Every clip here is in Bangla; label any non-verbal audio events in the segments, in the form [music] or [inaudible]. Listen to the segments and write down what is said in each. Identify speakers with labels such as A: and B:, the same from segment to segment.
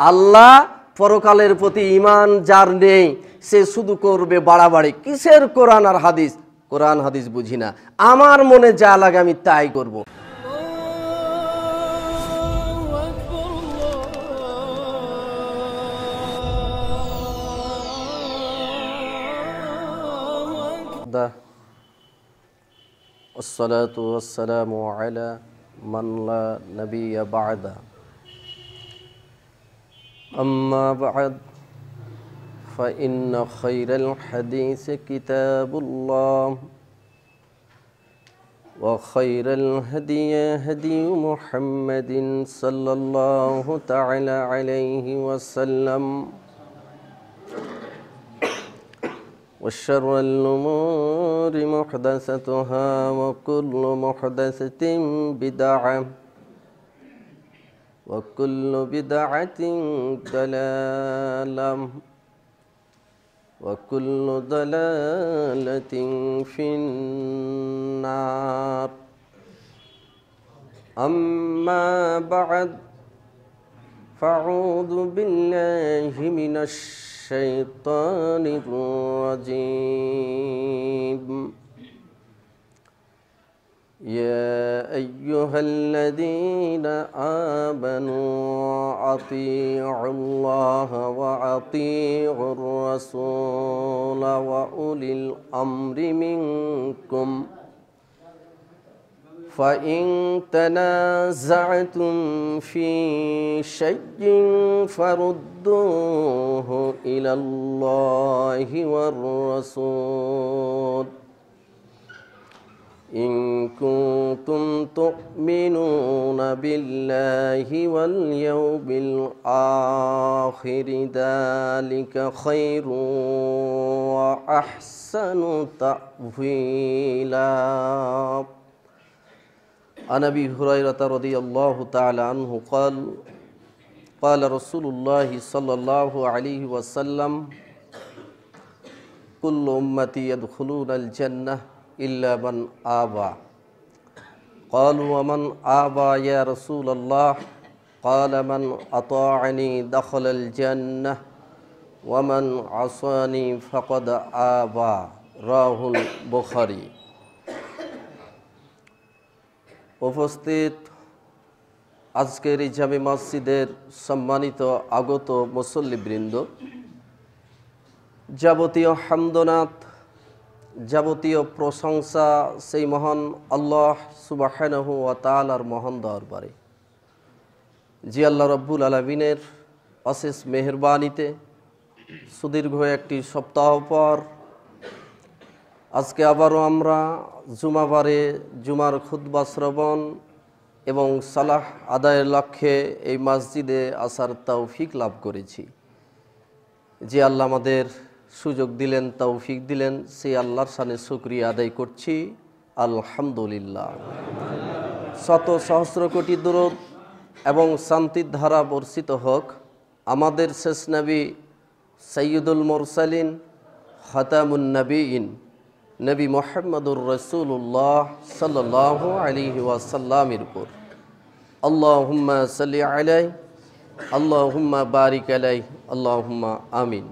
A: আল্লাহ পরকালের প্রতি ইমান যার নেই সে শুধু করবে বাড়াবাড়ি কিসের কোরআন আর হাদিস কোরআন হাদিস বুঝি না আমার মনে যা লাগে আমি তাই করব। ده والصلاة والسلام على من لا نبي بعده أما بعد فإن خير الحديث كتاب الله وخير الهدي هدي محمد صلى الله تعالى عليه وسلم وشر الأمور محدثتها وكل محدثة بدعة. وكل بدعة ضلالة وكل ضلالة في النار. أما بعد فأعوذ بالله من الشيطان الرجيم. يا أيها الذين آمنوا أطيعوا الله وأطيعوا الرسول وأولي الأمر منكم. فإن تنازعتم في شيء فردوه إلى الله والرسول. إن كنتم تؤمنون بالله واليوم الآخر ذلك خير وأحسن تأويلا. عن أبي هريرة رضي الله تعالى عنه قال قال رسول الله صلى الله عليه وسلم كل أمتي يدخلون الجنة الا من ابى قالوا ومن ابى يا رسول الله قال من اطاعني دخل الجنه ومن عصاني فقد ابى راه البخاري উপস্থিত আজকের এই জামে মসজিদের সম্মানিত আগত মুসল্লিবৃন্দ যাবতীয় হামদনাথ যাবতীয় প্রশংসা সেই মহান আল্লাহ সুবাহানহু তালার মহান দরবারে। জি আল্লাহ রব্বুল আলমিনের অশেষ মেহরবানিতে সুদীর্ঘ একটি সপ্তাহ পর আজকে আবারও আমরা জুমাবারে জুমার খুদ্া শ্রবণ এবং সালাহ আদায়ের লক্ষ্যে এই মসজিদে আসার তৌফিক লাভ করেছি। যে আল্লাহ আমাদের সুযোগ দিলেন, তৌফিক দিলেন সেই আল্লাহর সানে শুক্রিয়া আদায় করছি। আলহামদুলিল্লাহ। শত সহস্র কোটি দূরত এবং শান্তির ধারা বর্ষিত হোক। আমাদের শেষ নবী সৈয়দুল মোরসালিন হতামুন্নবীন নবী মোহাম্মদুর রসুল্লাহ সাল্লাহ আলী ওয়াসাল্লামের উপর। আল্লাহুম্মা সাল্লি আলাই আল্লাহুম্মা বারিক আলাই আল্লাহুম্মা আমিন।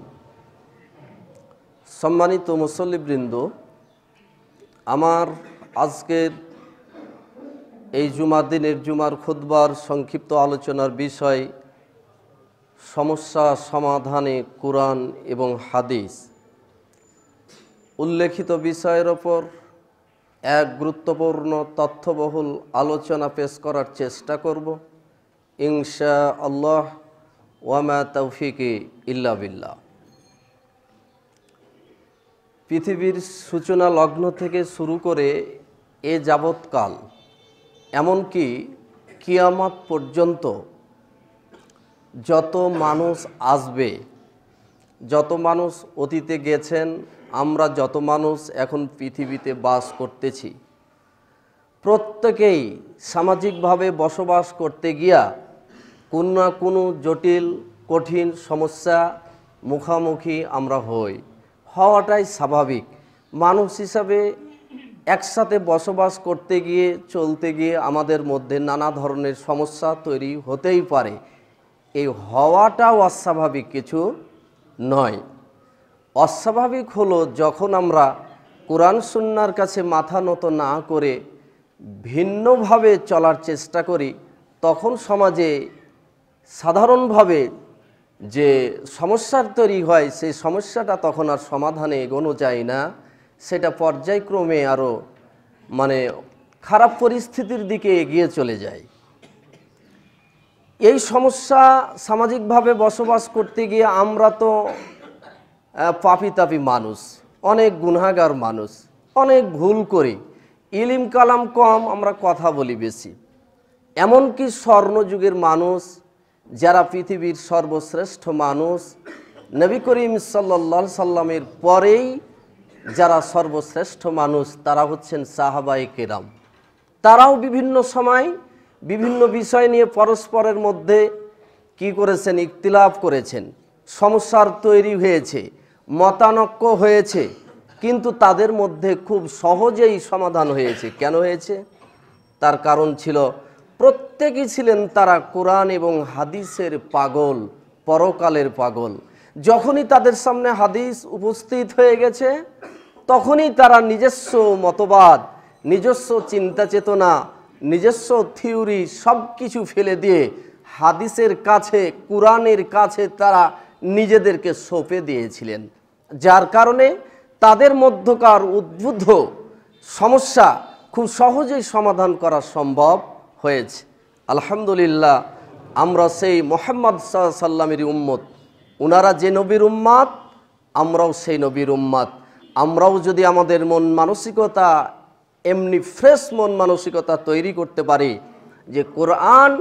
A: সম্মানিত মুসল্লিবৃন্দ, আমার আজকের এই জুমার দিনের জুমার খুদ্বার সংক্ষিপ্ত আলোচনার বিষয় সমস্যা সমাধানে কোরআন এবং হাদিস। উল্লেখিত বিষয়ের ওপর এক গুরুত্বপূর্ণ তথ্যবহুল আলোচনা পেশ করার চেষ্টা করব। ইনশা আল্লাহ ওয়ামা তৌফিকে ইল্লা বিল্লাহ। পৃথিবীর সূচনা লগ্ন থেকে শুরু করে এ যাবৎকাল, এমনকি কিয়ামত পর্যন্ত যত মানুষ আসবে, যত মানুষ অতীতে গেছেন, আমরা যত মানুষ এখন পৃথিবীতে বাস করতেছি। প্রত্যেকেই সামাজিকভাবে বসবাস করতে গিয়া কোনো না কোনো জটিল, কঠিন সমস্যা মুখামুখি আমরা হই। হওয়াটাই স্বাভাবিক। মানুষ হিসাবে একসাথে বসবাস করতে গিয়ে, চলতে গিয়ে আমাদের মধ্যে নানা ধরনের সমস্যা তৈরি হতেই পারে। এই হওয়াটাও অস্বাভাবিক কিছু নয়। অস্বাভাবিক হলো যখন আমরা কোরআন সুন্নার কাছে মাথা নত না করে ভিন্নভাবে চলার চেষ্টা করি, তখন সমাজে সাধারণভাবে যে সমস্যার তৈরি হয়, সেই সমস্যাটা তখন আর সমাধানে এগোনো যায় না। সেটা পর্যায়ক্রমে আরও মানে খারাপ পরিস্থিতির দিকে এগিয়ে চলে যায়। এই সমস্যা সামাজিকভাবে বসবাস করতে গিয়ে আমরা তো পাপি তাপি মানুষ, অনেক গুনাগার মানুষ, অনেক ভুল করি। ইলিম কালাম কম, আমরা কথা বলি বেশি। এমনকি স্বর্ণযুগের মানুষ যারা পৃথিবীর সর্বশ্রেষ্ঠ মানুষ, নবী করিম সাল্লা সাল্লামের পরেই যারা সর্বশ্রেষ্ঠ মানুষ, তারা হচ্ছেন সাহাবাই কেরাম। তারাও বিভিন্ন সময় বিভিন্ন বিষয় নিয়ে পরস্পরের মধ্যে কি করেছেন? ইকতিলাফ করেছেন। সমস্যার তৈরি হয়েছে, মতানক্য হয়েছে, কিন্তু তাদের মধ্যে খুব সহজেই সমাধান হয়েছে। কেন হয়েছে? তার কারণ ছিল প্রত্যেকেই ছিলেন তারা কোরআন এবং হাদিসের পাগল, পরকালের পাগল। যখনই তাদের সামনে হাদিস উপস্থিত হয়ে গেছে, তখনই তারা নিজস্ব মতবাদ, নিজস্ব চিন্তা চেতনা, নিজস্ব থিওরি সব কিছু ফেলে দিয়ে হাদিসের কাছে, কোরআনের কাছে তারা নিজেদেরকে সঁপে দিয়েছিলেন। যার কারণে তাদের মধ্যকার উদ্বুদ্ধ সমস্যা খুব সহজেই সমাধান করা সম্ভব। হয়েছে। আলহামদুলিল্লাহ, আমরা সেই মোহাম্মদ সাল্লামের উম্মত। ওনারা যে নবীর উম্মাদ আমরাও সেই নবীর উম্মাদ আমরাও যদি আমাদের মন মানসিকতা, এমনি ফ্রেশ মন মানসিকতা তৈরি করতে পারি, যে কোরআন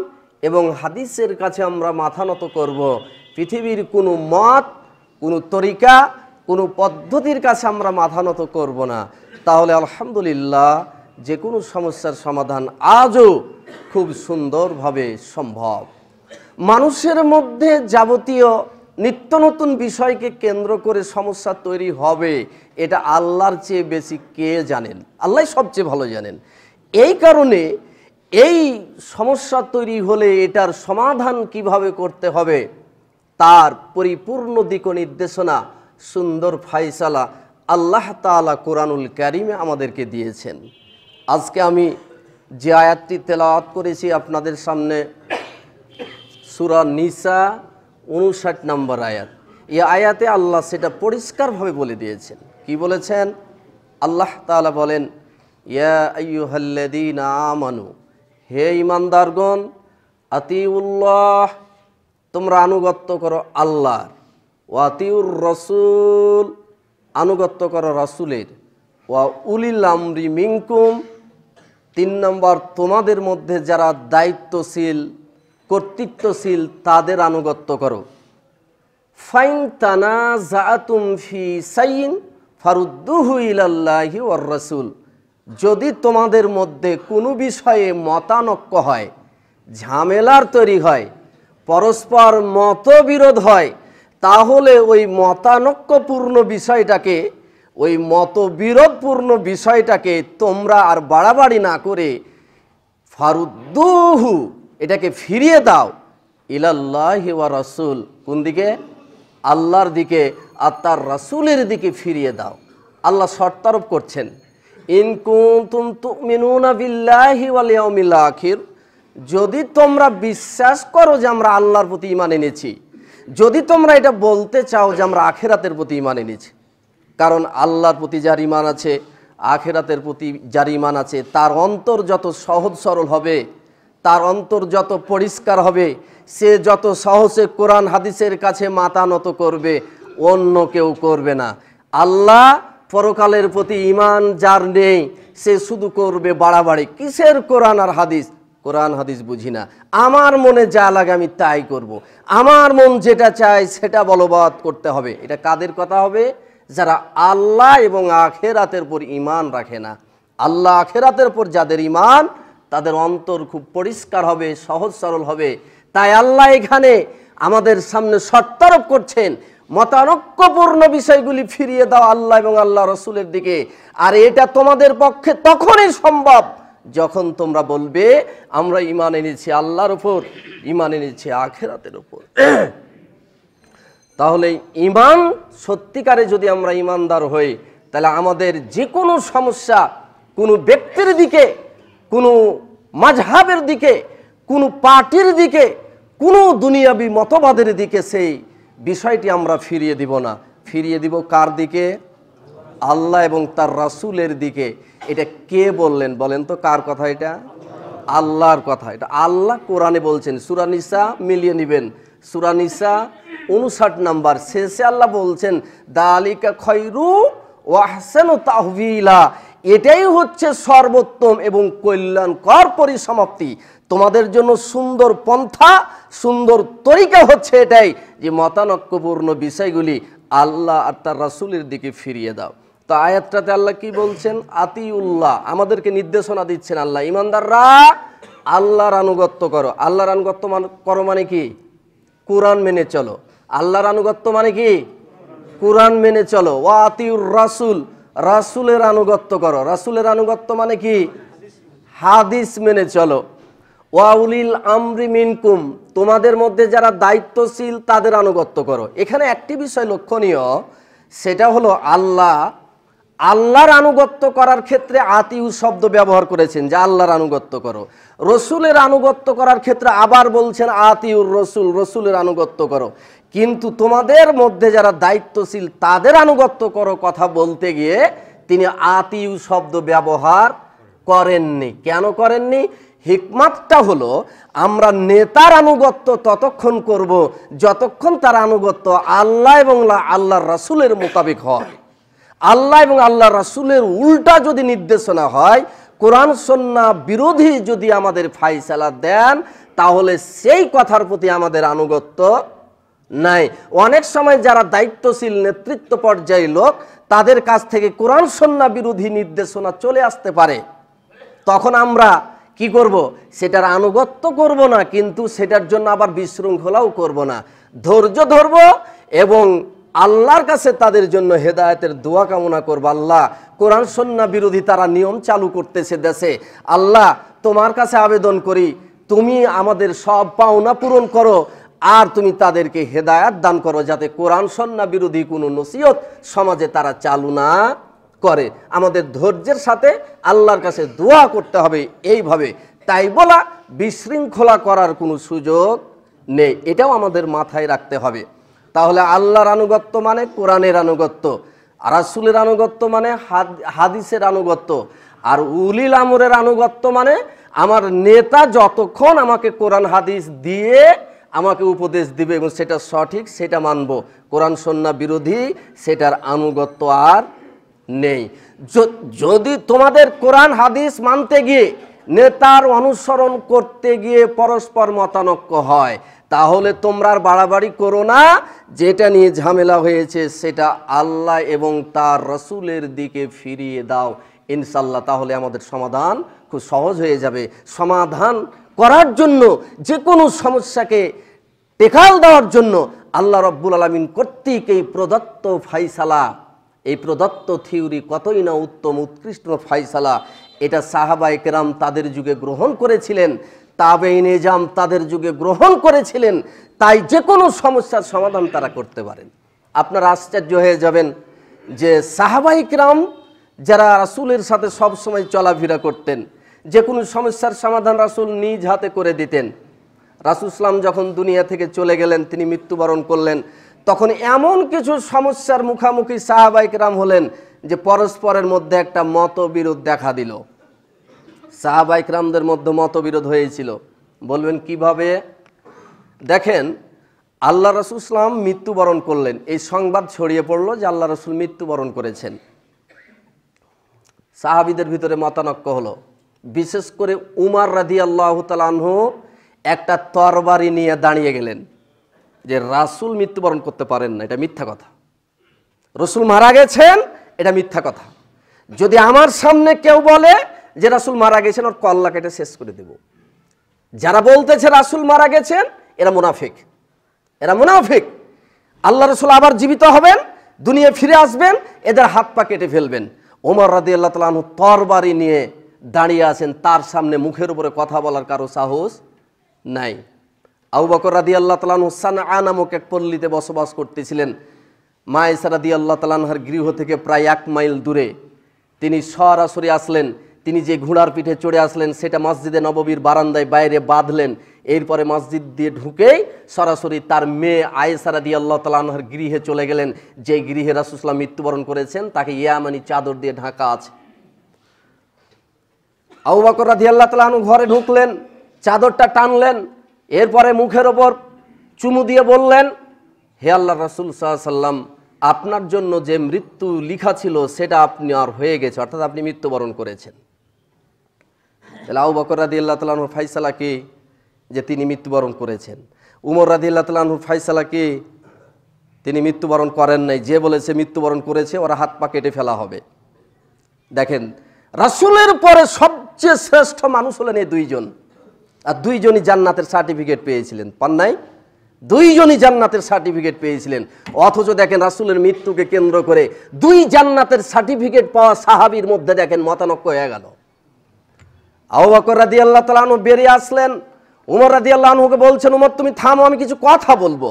A: এবং হাদিসের কাছে আমরা মাথা নত করব, পৃথিবীর কোনো মত, কোনো তরিকা, কোনো পদ্ধতির কাছে আমরা মাথা নত করব না, তাহলে আলহামদুলিল্লাহ যে কোনো সমস্যার সমাধান আজও খুব সুন্দরভাবে সম্ভব। মানুষের মধ্যে যাবতীয় নিত্য নতুন বিষয়কে কেন্দ্র করে সমস্যা তৈরি হবে, এটা আল্লাহর চেয়ে বেশি কে জানেন? আল্লাহ সবচেয়ে ভালো জানেন। এই কারণে এই সমস্যা তৈরি হলে এটার সমাধান কীভাবে করতে হবে, তার পরিপূর্ণ দিক নির্দেশনা সুন্দর ফাইসালা আল্লাহ তাআলা কোরআনুল কারিমে আমাদেরকে দিয়েছেন। আজকে আমি যে আয়াতটি তেলাওয়াত করেছি আপনাদের সামনে, সুরা নিসা উনষাট নম্বর আয়াত। এই আয়াতে আল্লাহ সেটা পরিষ্কারভাবে বলে দিয়েছেন। কি বলেছেন? আল্লাহ তাআলা বলেন, ইয়া আমানু, হে ইমানদারগণ আতিউল্লাহ, তোমরা আনুগত্য করো আল্লাহ ও ওয়াতিউর রসুল, আনুগত্য করো রসুলের, ওয়া উলিল আমরি মিনকুম তিন নম্বর, তোমাদের মধ্যে যারা দায়িত্বশীল, কর্তৃত্বশীল, তাদের আনুগত্য করো। ফাইন তানা ফি সাইন ফারুদ্দুহু রাসূল। যদি তোমাদের মধ্যে কোনো বিষয়ে মতানক্য হয়, ঝামেলার তৈরি হয়, পরস্পর মতবিরোধ হয়, তাহলে ওই মতানক্যপূর্ণ বিষয়টাকে ওই মতবিরোধপূর্ণ বিষয়টাকে তোমরা আর বাড়াবাড়ি না করে ফারুদ্দুহু এটাকে ফিরিয়ে দাও। ইলাল্লাহি ওয়া রাসূল, কোন দিকে? আল্লাহর দিকে আর তার রাসূলের দিকে ফিরিয়ে দাও। আল্লাহ শর্তারোপ করছেন, ইন কুনতুম তুমিনুনা বিল্লাহি ওয়াল ইয়াউমিল আখির যদি তোমরা বিশ্বাস করো যে আমরা আল্লাহর প্রতি ঈমান এনেছি, যদি তোমরা এটা বলতে চাও যে আমরা আখেরাতের প্রতি ঈমান এনেছি কারণ আল্লাহর প্রতি যার ইমান আছে, আখেরাতের প্রতি যার ইমান আছে, তার অন্তর যত সহজ সরল হবে, তার অন্তর যত পরিষ্কার হবে, সে যত সহজে কোরআন হাদিসের কাছে মাথা নত করবে, অন্য কেউ করবে না। আল্লাহ পরকালের প্রতি ইমান যার নেই, সে শুধু করবে বাড়াবাড়ি। কিসের কোরআন আর হাদিস? কোরআন হাদিস বুঝি না। আমার মনে যা লাগে আমি তাই করব। আমার মন যেটা চায় সেটা বলবৎ করতে হবে। এটা কাদের কথা হবে? যারা আল্লাহ এবং আখেরাতের উপর ইমান রাখে না, আল্লাহ আখেরাতের উপর যাদের ইমান তাদের অন্তর খুব পরিষ্কার হবে, সহজ সরল হবে। তাই আল্লাহ এখানে আমাদের সামনে সত্যারোপ করছেন, মতানক্যপূর্ণ বিষয়গুলি ফিরিয়ে দাও আল্লাহ এবং আল্লাহ রসুলের দিকে। আর এটা তোমাদের পক্ষে তখনই সম্ভব যখন তোমরা বলবে, আমরা ইমান এনেছি আল্লাহর উপর ইমান এনেছি আখেরাতের উপর। [clears throat] তাহলে ইমান সত্যিকারে যদি আমরা ইমানদার হই, তাহলে আমাদের যে কোনো সমস্যা কোনো ব্যক্তির দিকে, কোনো মাঝহাবের দিকে, কোনো পার্টির দিকে, কোনো দুনিয়াবি মতবাদের দিকে সেই বিষয়টি আমরা ফিরিয়ে দিব না। ফিরিয়ে দিব কার দিকে? আল্লাহ এবং তার রাসূলের দিকে। এটা কে বললেন? বলেন তো কার কথা এটা? আল্লাহর কথা। এটা আল্লাহ কোরআনে বলছেন সুরানিসা মিলিয়ে নেবেন। সুরানিসা উনষাট নাম্বার। শেষে আল্লাহ বলছেন, দালিকা খৈরু ওয়াহসেন তাহবিলা। এটাই হচ্ছে সর্বোত্তম এবং কল্যাণকর পরিসমাপ্তি। তোমাদের জন্য সুন্দর পন্থা, সুন্দর তরিকা হচ্ছে এটাই যে মতানক্যপূর্ণ বিষয়গুলি আল্লাহ আর তার রাসূলের দিকে ফিরিয়ে দাও। তো আয়াতটাতে আল্লাহ কি বলছেন? আতিউল্লাহ। আমাদেরকে নির্দেশনা দিচ্ছেন আল্লাহ। ইমানদাররা, আল্লাহর আনুগত্য করো। আল্লাহর আনুগত্য করো মানে কি? কোরআন মেনে চলো। আল্লাহর আনুগত্য মানে কি? কোরআন মেনে চলো। ও আতিউর রাসুল, রাসুলের আনুগত্য করো। রাসুলের আনুগত্য মানে কি? হাদিস মেনে চলো। ওয়াউলিল আমরি মিনকুম, তোমাদের মধ্যে যারা দায়িত্বশীল তাদের আনুগত্য করো। এখানে একটি বিষয় লক্ষণীয়, সেটা হলো আল্লাহ আল্লাহর আনুগত্য করার ক্ষেত্রে আতিউ শব্দ ব্যবহার করেছেন, যে আল্লাহর আনুগত্য করো। রসুলের আনুগত্য করার ক্ষেত্রে আবার বলছেন আতিউর রসুল, রসুলের আনুগত্য করো। কিন্তু তোমাদের মধ্যে যারা দায়িত্বশীল, তাদের আনুগত্য করো কথা বলতে গিয়ে তিনি আতিউ শব্দ ব্যবহার করেননি। কেন করেননি? হিকমাতটা হলো, আমরা নেতার আনুগত্য ততক্ষণ করব যতক্ষণ তার আনুগত্য আল্লাহ এবং আল্লাহর রাসূলের মোতাবেক হয়। আল্লাহ এবং আল্লাহ রাসুলের উল্টা যদি নির্দেশনা হয়, কোরআন সন্না বিরোধী যদি আমাদের ফাইসালা দেন, তাহলে সেই কথার প্রতি আমাদের আনুগত্য নাই। অনেক সময় যারা দায়িত্বশীল, নেতৃত্ব পর্যায়ে লোক, তাদের কাছ থেকে কোরআন সন্না বিরোধী নির্দেশনা চলে আসতে পারে। তখন আমরা কি করব? সেটার আনুগত্য করব না, কিন্তু সেটার জন্য আবার বিশৃঙ্খলাও করব না। ধৈর্য ধরব এবং আল্লাহর কাছে তাদের জন্য হেদায়তের দোয়া কামনা করব, আল্লাহ। কোরআন সন্না বিরোধী তারা নিয়ম চালু করতেছে, দেশে। আল্লাহ, তোমার কাছে আবেদন করি, তুমি আমাদের সব পাওনা পূরণ করো, আর তুমি তাদেরকে হেদায়াত দান করো, যাতে কোরআন সন্না বিরোধী কোনো নসিহত সমাজে তারা চালু না করে। আমাদের ধৈর্যের সাথে আল্লাহর কাছে দোয়া করতে হবে, এইভাবে। তাই বলা বিশৃঙ্খলা করার কোনো সুযোগ নেই, এটাও আমাদের মাথায় রাখতে হবে। তাহলে আল্লাহর আনুগত্য মানে কোরআনের আনুগত্য আর রাসূলের আনুগত্য মানে হাদ- হাদিসের আনুগত্য, আর উলিল আমরের আনুগত্য মানে আমার নেতা যতক্ষণ আমাকে কোরআন, হাদিস দিয়ে আমাকে উপদেশ দিবে এবং সেটা সঠিক সেটা মানব। কোরআন, সন্না বিরোধী সেটার আনুগত্য আর নেই। যদি তোমাদের কোরআন, হাদিস মানতে গিয়ে নেতার অনুসরণ করতে গিয়ে পরস্পর মতানক্য হয় তাহলে তোমরা আর বাড়াবাড়ি করো না। যেটা নিয়ে ঝামেলা হয়েছে, সেটা আল্লাহ এবং তার রসুলের দিকে ফিরিয়ে দাও। ইনশাল্লাহ তাহলে আমাদের সমাধান খুব সহজ হয়ে যাবে। সমাধান করার জন্য যে কোনো সমস্যাকে টেকাল দেওয়ার জন্য আল্লাহ রব্বুল আলমিন কর্তৃক এই প্রদত্ত ফাইসালা, এই প্রদত্ত থিওরি কতই না উত্তম, উৎকৃষ্ট ফাইসালা, এটা সাহাবাই কেরাম তাদের যুগে গ্রহণ করেছিলেন। তাবে নিজাম তাদের যুগে গ্রহণ করেছিলেন, তাই যে কোনো সমস্যার সমাধান তারা করতে পারেন। আপনারা আশ্চর্য হয়ে যাবেন যে সাহাবাই কেরাম যারা রাসূলের সাথে সব সময় চলাফেরা করতেন, যে কোনো সমস্যার সমাধান রাসূল নিজ হাতে করে দিতেন। রাসূল ইসলাম যখন দুনিয়া থেকে চলে গেলেন, তিনি মৃত্যুবরণ করলেন, তখন এমন কিছু সমস্যার মুখামুখি সাহাবাইকরাম হলেন যে পরস্পরের মধ্যে একটা মতবিরোধ দেখা দিল। সাহাবাইকরামদের মধ্যে মতবিরোধ হয়েছিল। বলবেন, কীভাবে? দেখেন, আল্লাহ রসুল ইসলাম মৃত্যুবরণ করলেন। এই সংবাদ ছড়িয়ে পড়ল যে আল্লাহ রসুল মৃত্যুবরণ করেছেন। সাহাবিদের ভিতরে মতানক্য হলো, বিশেষ করে উমার রাধি আল্লাহ তালানহু একটা তরবারি নিয়ে দাঁড়িয়ে গেলেন যে রাসূল মৃত্যুবরণ করতে পারেন না, এটা মিথ্যা কথা। রসুল মারা গেছেন, এটা মিথ্যা কথা। যদি আমার সামনে কেউ বলে যে রাসুল মারা গেছেন, ওর কল্লা কেটে শেষ করে দেব। যারা বলতেছে রাসুল মারা গেছেন, এরা মুনাফিক। এরা মুনাফিক। আল্লাহ রসুল আবার জীবিত হবেন, দুনিয়া ফিরে আসবেন, এদের হাত পা কেটে ফেলবেন। ওমর রাদি আল্লাহ তালু তরবারি নিয়ে দাঁড়িয়ে আছেন, তার সামনে মুখের উপরে কথা বলার কারও সাহস নাই। আবু বকর রাদি আল্লাহ তালান হুসান আ নামক এক পল্লীতে বসবাস করতেছিলেন। মায়েসা রাদি আল্লাহ তালানহার গৃহ থেকে প্রায় এক মাইল দূরে তিনি সরাসরি আসলেন। তিনি যে ঘোড়ার পিঠে চড়ে আসলেন, সেটা মসজিদে নববীর বারান্দায় বাইরে বাঁধলেন। এরপরে মসজিদ দিয়ে ঢুকেই সরাসরি তার মেয়ে আয়েসারা দিয়ে আল্লাহ তালানহার গৃহে চলে গেলেন। যে গৃহে রাসুসলাম মৃত্যুবরণ করেছেন, তাকে ইয়ামানি চাদর দিয়ে ঢাকা আছে। আবু বকর রাদি আল্লাহ তালাহনু ঘরে ঢুকলেন, চাদরটা টানলেন, এরপরে মুখের ওপর চুমু দিয়ে বললেন, হে আল্লাহ রাসুল সাল্লাম আপনার জন্য যে মৃত্যু লিখা ছিল, সেটা আপনি আর হয়ে গেছে, অর্থাৎ আপনি মৃত্যুবরণ করেছেন। তাহলে আবু বকর রাদি আল্লাহ তালাহুর ফাইসালা কি? যে তিনি মৃত্যুবরণ করেছেন। উমর রাদি আল্লাহ তালাহুর ফাইসালা কি? তিনি মৃত্যুবরণ করেন নাই। যে বলেছে মৃত্যুবরণ করেছে, ওরা হাত পা কেটে ফেলা হবে। দেখেন, রাসুলের পরে সবচেয়ে শ্রেষ্ঠ মানুষ হলেন এই দুইজন। আর দুইজনই জান্নাতের সার্টিফিকেট পেয়েছিলেন। পান নাই? দুইজনই জান্নাতের সার্টিফিকেট পেয়েছিলেন। অথচ দেখেন, রাসুলের মৃত্যুকে কেন্দ্র করে দুই জান্নাতের সার্টিফিকেট পাওয়া সাহাবির মধ্যে দেখেন, মতানক্য হয়ে গেল। আবু বকর রাদি আল্লাহ তালু বেরিয়ে আসলেন। উমর রাদি আল্লাহকে বলছেন, উমর, তুমি থামো, আমি কিছু কথা বলব।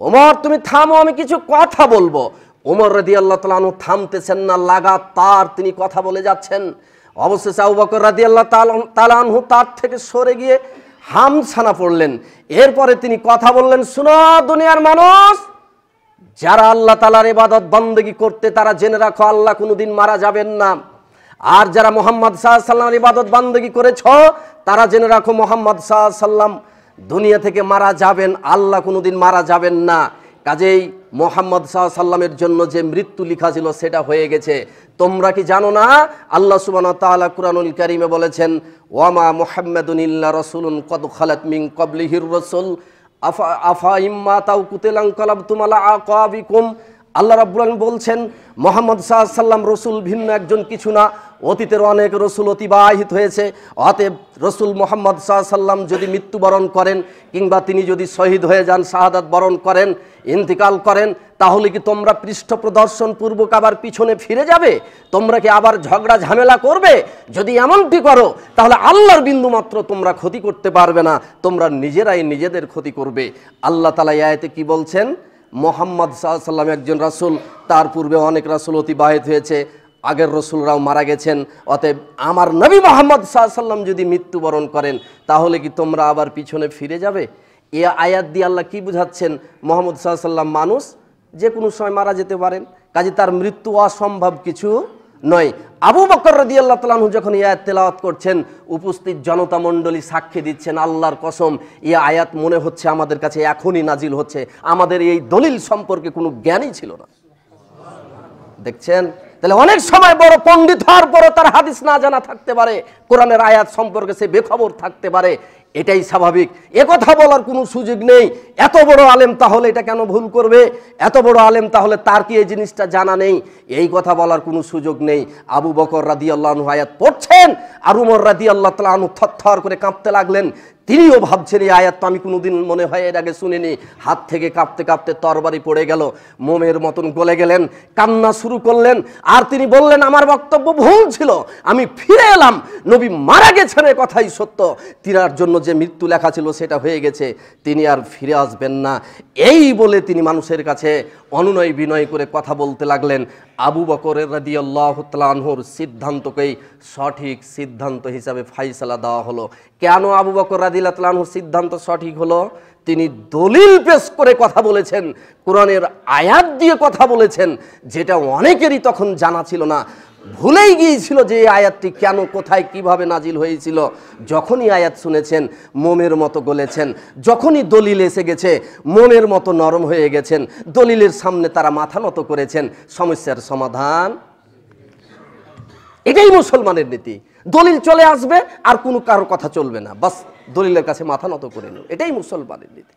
A: ওমর তুমি থামো, আমি কিছু কথা বলব। ওমর রাদি আল্লাহ তালু থামতেছেন না, লাগাতার তিনি কথা বলে যাচ্ছেন। অবশেষে আবু বকর রাদি আল্লাহ তালানহু তার থেকে সরে গিয়ে হামছানা পড়লেন। এরপরে তিনি কথা বললেন, শুনো, দুনিয়ার মানুষ, যারা আল্লাহ তালার ইবাদত বন্দেগি করতে, তারা জেনে রাখো, আল্লাহ কোনোদিন মারা যাবেন না। আর যারা মোহাম্মদ শাহ সাল্লামের ইবাদত বান্দেগি করেছ, তারা জেনে রাখো মোহাম্মদ সাল্লাম দুনিয়া থেকে মারা যাবেন, আল্লাহ কোনোদিন মারা যাবেন না। কাজেই মোহাম্মদ শাহ সাল্লামের জন্য যে মৃত্যু লিখা ছিল, সেটা হয়ে গেছে। তোমরা কি জানো না? আল্লাহ সুবান তাআলা কুরআনুল কারিমে বলেছেন, ওয়ামা মুহাম্মাদুন ইল্লা রাসূলুন কদ খালাত মিন ক্বাবলিহির রসুল, আফা আফা ইম্মা তাও কুতিলান কালাবতুম আলা আকাবিকুম। আল্লাহ রাব্বুল আলামিন বলছেন, মোহাম্মদ সাল্লাম রসুল ভিন্ন একজন কিছু না। অতীতের অনেক রসুল অতিবাহিত হয়েছে। অতএব রসুল মোহাম্মদ সাল্লাম যদি মৃত্যুবরণ করেন কিংবা তিনি যদি শহীদ হয়ে যান, শাহাদাত বরণ করেন, ইন্তিকাল করেন, তাহলে কি তোমরা পৃষ্ঠ প্রদর্শন পূর্বক আবার পিছনে ফিরে যাবে? তোমরা কি আবার ঝগড়া, ঝামেলা করবে? যদি এমনটি করো, তাহলে আল্লাহর বিন্দু মাত্র তোমরা ক্ষতি করতে পারবে না। তোমরা নিজেরাই নিজেদের ক্ষতি করবে। আল্লাহ তালা আয়তে কি বলছেন? মোহাম্মদ সাল্লাম একজন রাসুল, তার পূর্বে অনেক রাসুল অতিবাহিত হয়েছে। আগের রসুলরাও মারা গেছেন। অতএব আমার নবী মোহাম্মদ সাল্লাম যদি মৃত্যুবরণ করেন, তাহলে কি তোমরা আবার পিছনে ফিরে যাবে? এ আয়াত দিয়ে আল্লাহ কী বুঝাচ্ছেন? মোহাম্মদ সাল্লাম মানুষ যে কোনো সময় মারা যেতে পারেন, কাজে তার মৃত্যু অসম্ভব কিছু নয়। আবু বকর রদি আল্লাহ তালাহু যখন এই তেলাওয়াত করছেন, উপস্থিত জনতা মণ্ডলী সাক্ষী দিচ্ছেন, আল্লাহর কসম, এই আয়াত মনে হচ্ছে আমাদের কাছে এখনই নাজিল হচ্ছে। আমাদের এই দলিল সম্পর্কে কোনো জ্ঞানই ছিল না। দেখছেন? তাহলে অনেক সময় বড় পণ্ডিত হওয়ার পরও তার হাদিস না জানা থাকতে পারে। কোরআনের আয়াত সম্পর্কে সে বেখবর থাকতে পারে। এটাই স্বাভাবিক। কথা বলার কোনো সুযোগ নেই। এত বড় আলেম তাহলে এটা কেন ভুল করবে? এত বড় আলেম তাহলে তার কি এই জিনিসটা জানা নেই? এই কথা বলার কোনো সুযোগ নেই। আবু বকর রাদি আল্লাহ আয়াত পড়ছেন আর উমর রাদি আল্লাহ তালু থরথর করে কাঁপতে লাগলেন। তিনিও ভাবছেন, এই আয়াত তো আমি কোনোদিন মনে হয় এর আগে শুনিনি। হাত থেকে কাঁপতে কাঁপতে তরবারি পড়ে গেল, মোমের মতন গলে গেলেন, কান্না শুরু করলেন, আর তিনি বললেন, আমার বক্তব্য ভুল ছিল, আমি ফিরে এলাম, নবী মারা গেছেন এ কথাই সত্য। তিনার জন্য যে মৃত্যু লেখা ছিল সেটা হয়ে গেছে, তিনি আর ফিরে আসবেন না। এই বলে তিনি মানুষের কাছে অনুনয় বিনয় করে কথা বলতে লাগলেন। আবু বকরের রাদি আল্লাহর সিদ্ধান্তকেই সঠিক সিদ্ধান্ত হিসাবে ফাইসালা দেওয়া হলো। কেন আবু বকর রাদিল্লাহর সিদ্ধান্ত সঠিক হলো, তিনি দলিল পেশ করে কথা বলেছেন, কোরআনের আয়াত দিয়ে কথা বলেছেন, যেটা অনেকেরই তখন জানা ছিল না। ভুলেই গিয়েছিল যে এই আয়াতটি কেন, কোথায়, কীভাবে নাজিল হয়েছিল। যখনই আয়াত শুনেছেন, মোমের মতো গলেছেন। যখনই দলিল এসে গেছে মনের মতো নরম হয়ে গেছেন। দলিলের সামনে তারা মাথা নত করেছেন। সমস্যার সমাধান এটাই মুসলমানের নীতি। দলিল চলে আসবে, আর কোনো কারোর কথা চলবে না। বাস, দলিলের কাছে মাথা নত করে নিল এটাই মুসলমানের নীতি।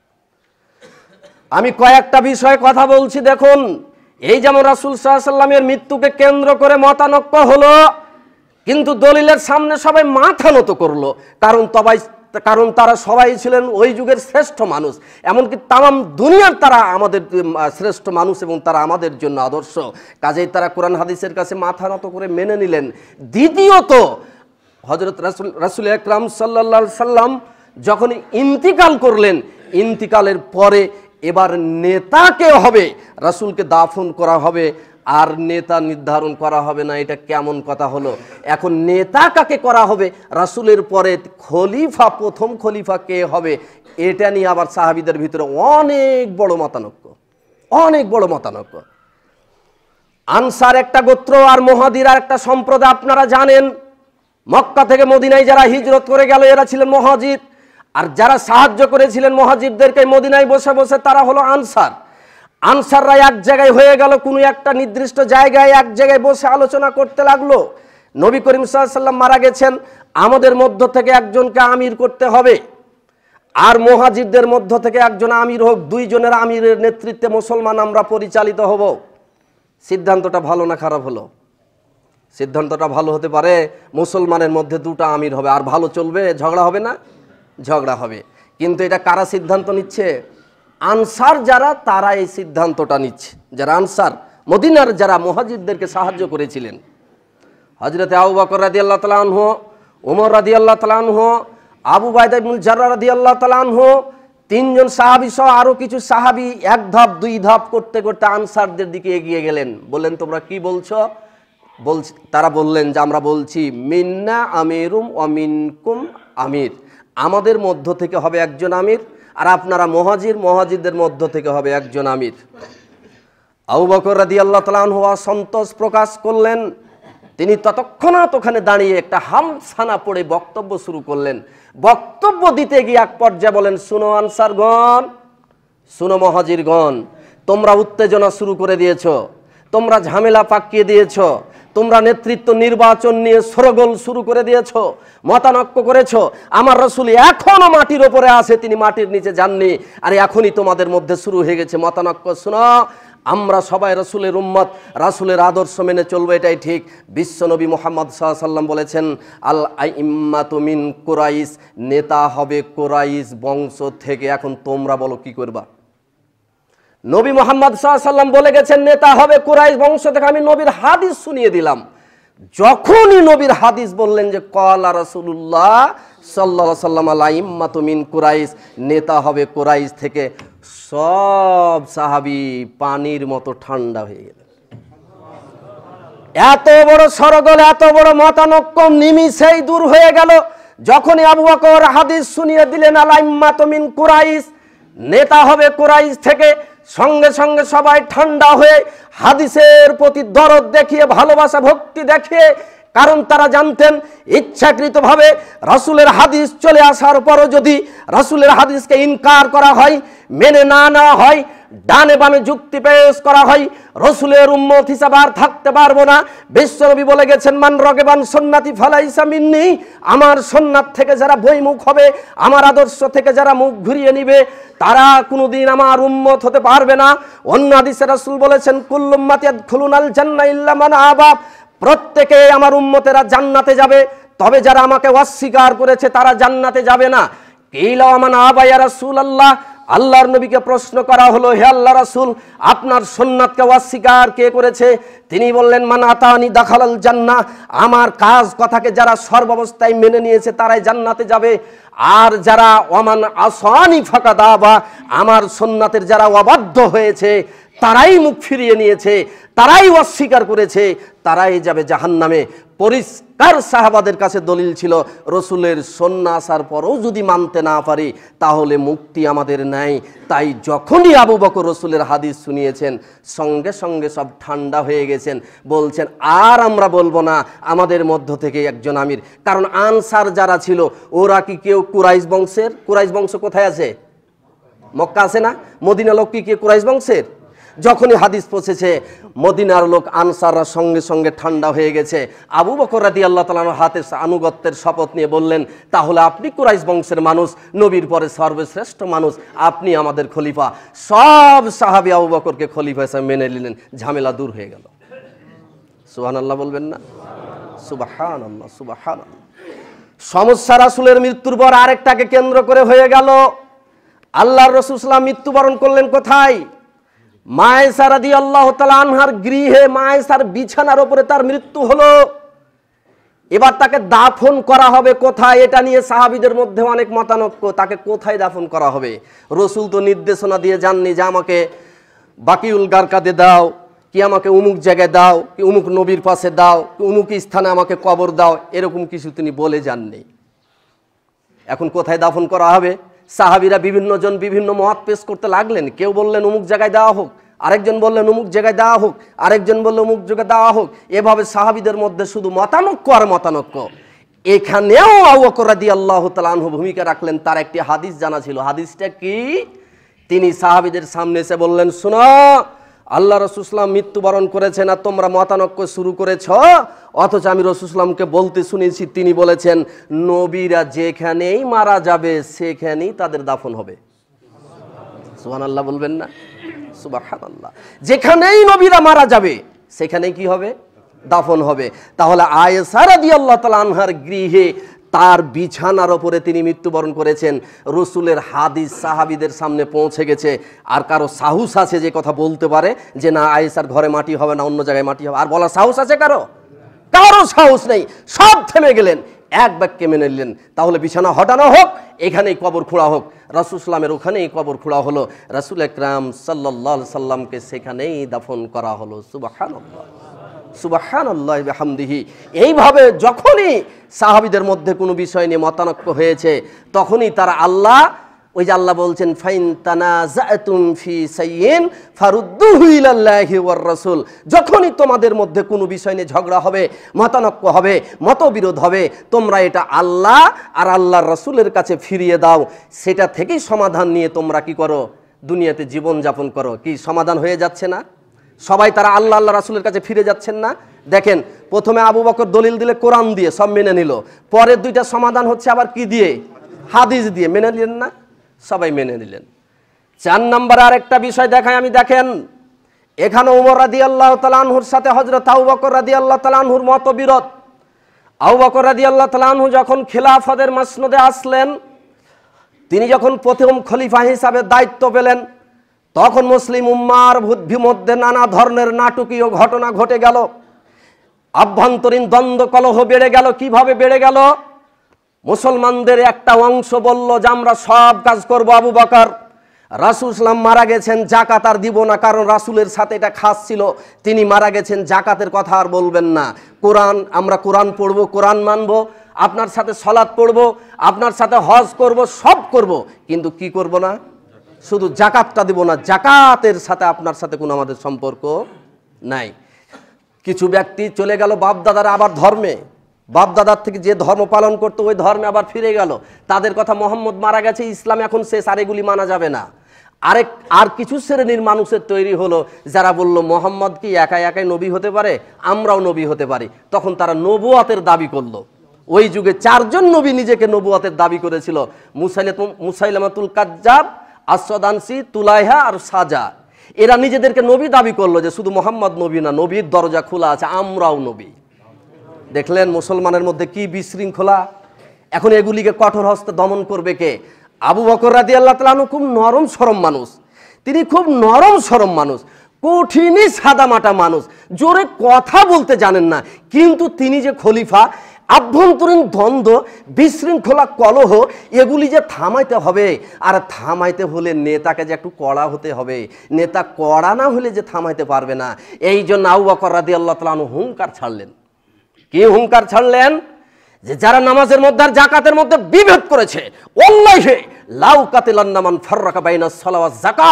A: আমি কয়েকটা বিষয়ে কথা বলছি, দেখুন। এই যেমন রাসুল সাল্লামের মৃত্যুকে কেন্দ্র করে মতানক্য হলো, কিন্তু দলিলের সামনে সবাই মাথা নত করল। কারণ তবাই কারণ তারা সবাই ছিলেন ওই যুগের শ্রেষ্ঠ মানুষ। এমনকি তাম দুনিয়ার তারা আমাদের শ্রেষ্ঠ মানুষ এবং তারা আমাদের জন্য আদর্শ। কাজেই তারা কোরআন হাদিসের কাছে মাথা নত করে মেনে নিলেন। দ্বিতীয়ত হজরত রাসুল রাসুল একরাম সাল্লা সাল্লাম যখন ইন্তিকাল করলেন, ইন্তিকালের পরে এবার নেতাকে হবে, রাসুলকে দাফন করা হবে। আর নেতা নির্ধারণ করা হবে না, এটা কেমন কথা হলো? এখন নেতা কাকে করা হবে? রাসুলের পরে খলিফা, প্রথম খলিফা কে হবে? এটা নিয়ে আবার সাহাবিদের ভিতরে অনেক বড় মতানক্য, অনেক বড় মতানক্য। আনসার একটা গোত্র আর মহাদির আর একটা সম্প্রদায়, আপনারা জানেন, মক্কা থেকে মদিনায় যারা হিজরত করে গেল, এরা ছিলেন মহাজির। আর যারা সাহায্য করেছিলেন মহাজিরদেরকে, মদিনায় বসে বসে তারা হলো আনসার। আনসাররা এক জায়গায় হয়ে গেল, কোনো একটা নির্দিষ্ট জায়গায় এক জায়গায় বসে আলোচনা করতে লাগল। নবী করিম সাল্লাম মারা গেছেন, আমাদের মধ্য থেকে একজনকে আমির করতে হবে। আর মহাজিরদের মধ্য থেকে একজন আমির হোক, দুইজনের আমিরের নেতৃত্বে মুসলমান আমরা পরিচালিত হব। সিদ্ধান্তটা ভালো না খারাপ হলো? সিদ্ধান্তটা ভালো হতে পারে, মুসলমানের মধ্যে দুটো আমির হবে। আর ভালো চলবে, ঝগড়া হবে না? ঝগড়া হবে। কিন্তু এটা কারা সিদ্ধান্ত নিচ্ছে? আনসার যারা, তারা এই সিদ্ধান্তটা নিচ্ছে। যারা আনসার, মদিনার যারা মহাজিদদেরকে সাহায্য করেছিলেন। হজরতে আবু বকর রাদি আল্লাহ তালাহ ওমর রাদি আল্লাহ তালাহ আবু বাইদুল জার্রা রাদি আল্লাহ তালাহ তিনজন সাহাবি সহ আরও কিছু সাহাবি এক ধাপ, দুই ধাপ করতে করতে আনসারদের দিকে এগিয়ে গেলেন। বললেন, তোমরা কি বলছো? বলছি, তারা বললেন যে, আমরা বলছি, মিন্না আমিরুম অমিনকুম আমির। আমাদের মধ্য থেকে হবে একজন আমির আর আপনারা মহাজির মহাজিদের মধ্য থেকে হবে একজন আমির। আবু বকর রাদি আল্লাহ তালান হওয়া সন্তোষ প্রকাশ করলেন। তিনি ততক্ষণাৎ ওখানে দাঁড়িয়ে একটা হামসানা পড়ে বক্তব্য শুরু করলেন। বক্তব্য দিতে গিয়ে এক পর্যায়ে বলেন সুনো আনসারগণ সুনো মহাজিরগণ, তোমরা উত্তেজনা শুরু করে দিয়েছ, তোমরা ঝামেলা পাকিয়ে দিয়েছ তোমরা নেতৃত্ব নির্বাচন নিয়ে সরগোল শুরু করে দিয়েছ, মতানক্য করেছ। আমার রসুল এখনও মাটির ওপরে আছে, তিনি মাটির নিচে যাননি। আর এখনই তোমাদের মধ্যে শুরু হয়ে গেছে মতানক্য, শোনো। আমরা সবাই রসুলের উম্মত, রাসুলের আদর্শ মেনে চলবো, এটাই ঠিক। বিশ্বনবী মোহাম্মদ সাল্লাম বলেছেন, আল ইম্মাতুমিন কোরাইস নেতা হবে কোরাইস বংশ থেকে। এখন তোমরা বলো কি করবা? নবী মোহাম্মদ সাল্লাম বলে গেছেন, নেতা হবে কুরাইশ বংশ থেকে আমি নবীর হাদিস শুনিয়ে দিলাম। যখনই নবীর হাদিস বললেন যে কলা রসুল্লাহ সাল্লা সাল্লাম আলাইম্মাতুমিন কুরাইশ নেতা হবে কুরাইশ থেকে সব সাহাবি পানির মতো ঠান্ডা হয়ে গেল এত বড় সরগল, এত বড় মতানক্য নিমিষেই দূর হয়ে গেল। যখনই আবু বকর হাদিস শুনিয়ে দিলেন আলাইম্মাতুমিন কুরাইশ নেতা হবে কুরাইশ থেকে সঙ্গে সঙ্গে সবাই ঠান্ডা হয়ে হাদিসের প্রতি দরদ দেখিয়ে ভালোবাসা ভক্তি দেখিয়ে কারণ তারা জানতেন ইচ্ছাকৃতভাবে রাসুলের হাদিস চলে আসার পরও যদি রাসুলের হাদিসকে ইনকার করা হয়, মেনে না নেওয়া হয়, ডানে বামে যুক্তি পেশ করা হয়, রসুলের উম্মত হিসাবে আর থাকতে পারব না। বিশ্বনবী বলে গেছেন, মান রগেবান সন্ন্যাতি ফালাইসা মিন্নি আমার সন্ন্যাত থেকে যারা বইমুখ হবে, আমার আদর্শ থেকে যারা মুখ ঘুরিয়ে নিবে, তারা কোনোদিন আমার উম্মত হতে পারবে না। অন্য হাদিসে রাসূল বলেছেন কুল্লুম্মাতিয়াদ খুলুনাল জান্না ইল্লা মান আবাব প্রত্যেকে আমার উম্মতেরা জান্নাতে যাবে, তবে যারা আমাকে অস্বীকার করেছে তারা জান্নাতে যাবে না। কেইলা আমান আবাইয়া রাসূল আল্লাহ আল্লাহর নবীকে প্রশ্ন করা হলো, হে আল্লাহ রাসূল, আপনার সুন্নাতকে অস্বীকার কে করেছে? তিনি বললেন, মান আতানি দাখালাল জান্না আমার কাজ কথাকে যারা সর্বাবস্থায় মেনে নিয়েছে তারাই জান্নাতে যাবে। আর যারা অমান আসানি ফাঁকা দাবা আমার সুন্নাতের যারা অবাধ্য হয়েছে তারাই মুখ ফিরিয়ে নিয়েছে, তারাই অস্বীকার করেছে, তারাই যাবে জাহান্নামে। পরিষ্কার সাহাবাদের কাছে দলিল ছিল, রসুলের সন্ন্যাসার পরও যদি মানতে না পারি, তাহলে মুক্তি আমাদের নেয় তাই যখনই আবু বকর রসুলের হাদিস শুনিয়েছেন, সঙ্গে সঙ্গে সব ঠান্ডা হয়ে গেছেন, বলছেন, আর আমরা বলব না, আমাদের মধ্য থেকে একজন আমির। কারণ আনসার যারা ছিল, ওরা কি কেউ কুরাইশ বংশের? কুরাইশ বংশ কোথায় আছে? মক্কা আছে না? মদিনা লোক কি কে কুরাইশ বংশের? যখনই হাদিস পৌঁছেছে, মদিনার লোক আনসাররা সঙ্গে সঙ্গে ঠান্ডা হয়ে গেছে। আবু বকর রাদি আল্লাহ তালার হাতের আনুগত্যের শপথ নিয়ে বললেন, তাহলে আপনি কুরাইশ বংশের মানুষ, নবীর পরে সর্বশ্রেষ্ঠ মানুষ, আপনি আমাদের খলিফা। সব সাহাবি আবু বকরকে খলিফা হিসাবে মেনে নিলেন। ঝামেলা দূর হয়ে গেল। সুহান আল্লাহ বলবেন না? সুবাহান আল্লাহ সুবাহান সমস্যা রাসুলের মৃত্যুর পর আরেকটাকে কেন্দ্র করে হয়ে গেল। আল্লাহর রসুলাম মৃত্যুবরণ করলেন কোথায়? মায়েসারাদি আল্লাহ আনহার গৃহে মায়েসার বিছানার ওপরে তার মৃত্যু হলো। এবার তাকে দাফন করা হবে কোথায় এটা নিয়ে সাহাবিদের মধ্যে অনেক মতানক্য। তাকে কোথায় দাফন করা হবে? রসুল তো নির্দেশনা দিয়ে যাননি যে আমাকে বাকিউল গারকাদে দাও, কি আমাকে উমুক জায়গায় দাও, কি উমুক নবীর পাশে দাও, কি উমুক স্থানে আমাকে কবর দাও, এরকম কিছু তিনি বলে যাননি। এখন কোথায় দাফন করা হবে? সাহাবিরা বিভিন্ন জন বিভিন্ন মত পেশ করতে লাগলেন। কেউ বললেন, অমুক জায়গায় দেওয়া হোক। আরেকজন বললেন, অমুক জায়গায় দেওয়া হোক। আরেকজন বললেন অমুক জায়গায় দেওয়া হোক। এভাবে সাহাবিদের মধ্যে শুধু মতানক্য আর মতানক্য। এখানেও আউকরাদি আল্লাহ তালাহ ভূমিকা রাখলেন। তার একটি হাদিস জানা ছিল। হাদিসটা কি? তিনি সাহাবিদের সামনে এসে বললেন, শোনো আল্লাহ রসুসলাম মৃত্যুবরণ করেছেন আর তোমরা মতানক্য শুরু করেছ। অথচ আমি রসুসলামকে বলতে শুনেছি, তিনি বলেছেন, নবীরা যেখানেই মারা যাবে, সেখানেই তাদের দাফন হবে। সুবান আল্লাহ বলবেন না? সুবাহান আল্লাহ যেখানেই নবীরা মারা যাবে সেখানে কি হবে? দাফন হবে। তাহলে আয়েসারাদি আল্লাহ তালা আনহার গৃহে তার বিছানার ওপরে তিনি মৃত্যুবরণ করেছেন। রসুলের হাদিস সাহাবিদের সামনে পৌঁছে গেছে। আর কারও সাহস আছে যে কথা বলতে পারে, যে না আয়েসার ঘরে মাটি হবে না, অন্য জায়গায় মাটি হবে। আর বলার সাহস আছে কারও? কারও সাহস নেই। সব থেমে গেলেন। এক বাক্যে মেনে নিলেন। তাহলে বিছানা হটানো হোক, এখানেই কবর খোঁড়া হোক। রাসুসলামের ওখানেই কবর খোঁড়া হলো। রাসুল একরাম সাল্লাহ সাল্লামকে সেখানেই দাফন করা হলো। সুবাহান সুবাহান আল্লাহ হামদিহি এইভাবে যখনই সাহাবিদের মধ্যে কোনো বিষয় নিয়ে মতানক্য হয়েছে, তখনই তারা আল্লাহ, ওই যে আল্লাহ বলছেন, ফাইন রাসূল। যখনই তোমাদের মধ্যে কোনো বিষয় নিয়ে ঝগড়া হবে, মতানক্য হবে, মতবিরোধ হবে, তোমরা এটা আল্লাহ আর আল্লাহর রাসূলের কাছে ফিরিয়ে দাও। সেটা থেকেই সমাধান নিয়ে তোমরা কি করো? দুনিয়াতে জীবন যাপন করো। কি সমাধান হয়ে যাচ্ছে না? সবাই তারা আল্লাহ আল্লাহ রাসূলের কাছে ফিরে যাচ্ছেন না। দেখেন, প্রথমে আবু বকর দলিল দিলে কোরআন দিয়ে, সব মেনে নিল। পরের দুইটা সমাধান হচ্ছে আবার কি দিয়ে? হাদিস দিয়ে। মেনে নিলেন না? সবাই মেনে নিলেন। চার নম্বর আর একটা বিষয় দেখায় আমি, দেখেন, এখানে উমর রাদি আল্লাহ তালানহুর সাথে হজরত আউ বকর রাদি আল্লাহ তালানহুর মতবিরোধ। আউ বকর রাদি আল্লাহ তালানহু যখন খিলাফদের মাসনদে আসলেন, তিনি যখন প্রথম খলিফা হিসাবে দায়িত্ব পেলেন তখন মুসলিম উম্মার মধ্যে নানা ধরনের নাটকীয় ঘটনা ঘটে গেল। আভ্যন্তরীণ দ্বন্দ্ব কলহ বেড়ে গেল। কীভাবে বেড়ে গেল? মুসলমানদের একটা অংশ বলল যে, আমরা সব কাজ করব আবু বকর। রাসুল ইসলাম মারা গেছেন, জাকাত আর দিব না। কারণ রাসুলের সাথে এটা খাস ছিল। তিনি মারা গেছেন, জাকাতের কথা আর বলবেন না। কোরআন, আমরা কোরআন পড়ব, কোরআন মানব। আপনার সাথে সলাৎ পড়ব, আপনার সাথে হজ করব, সব করব। কিন্তু কি করব না? শুধু জাকাতটা দিব না, জাকাতের সাথে আপনার সাথে কোনো আমাদের সম্পর্ক নাই। কিছু ব্যক্তি চলে গেল বাপদাদার আবার ধর্মে। বাপদাদার থেকে যে ধর্ম পালন করতো, ওই ধর্মে আবার ফিরে গেল। তাদের কথা মোহাম্মদ মারা গেছে, ইসলাম এখন শেষ, আর এগুলি মানা যাবে না। আরেক, আর কিছু শ্রেণির মানুষের তৈরি হলো, যারা বলল, মোহাম্মদ কি একাই একাই নবী হতে পারে? আমরাও নবী হতে পারি। তখন তারা নবুয়াতের দাবি করল। ওই যুগে চারজন নবী নিজেকে নবুয়াতের দাবি করেছিল মুসাইলাতুল মুসাইলামাতুল কাজ্জাব আসদানসি তুলাইহা আর সাজা। এরা নিজেদেরকে নবী দাবি করল যে শুধু মোহাম্মদ নবী না, নবীর দরজা খোলা আছে, আমরাও নবী। দেখলেন মুসলমানের মধ্যে কি বিশৃঙ্খলা? এখন এগুলিকে কঠোর হস্তে দমন করবে কে? আবু বকর রাদি আল্লাহ তালু খুব নরম সরম মানুষ। তিনি খুব নরম সরম মানুষ, কঠিনই সাদামাটা মানুষ। জোরে কথা বলতে জানেন না, কিন্তু তিনি যে খলিফা আভ্যন্তরীণ দ্বন্দ্ব, বিশৃঙ্খলা, কলহ, এগুলি যে থামাইতে হবে, আর থামাইতে হলে নেতাকে যে একটু কড়া হতে হবে। নেতা কড়া না হলে যে থামাইতে পারবে না। এই জন্য আউ রাদি আল্লাহ তালু হুঙ্কার ছাড়লেন। কি হুঙ্কার ছাড়লেন? যে যারা নামাজের মধ্যে আর জাকাতের মধ্যে বিভেদ করেছে অল্লাহে লাউ কাতিলান্নামান ফাররাকা বাইনা সালাওয়াত জাকা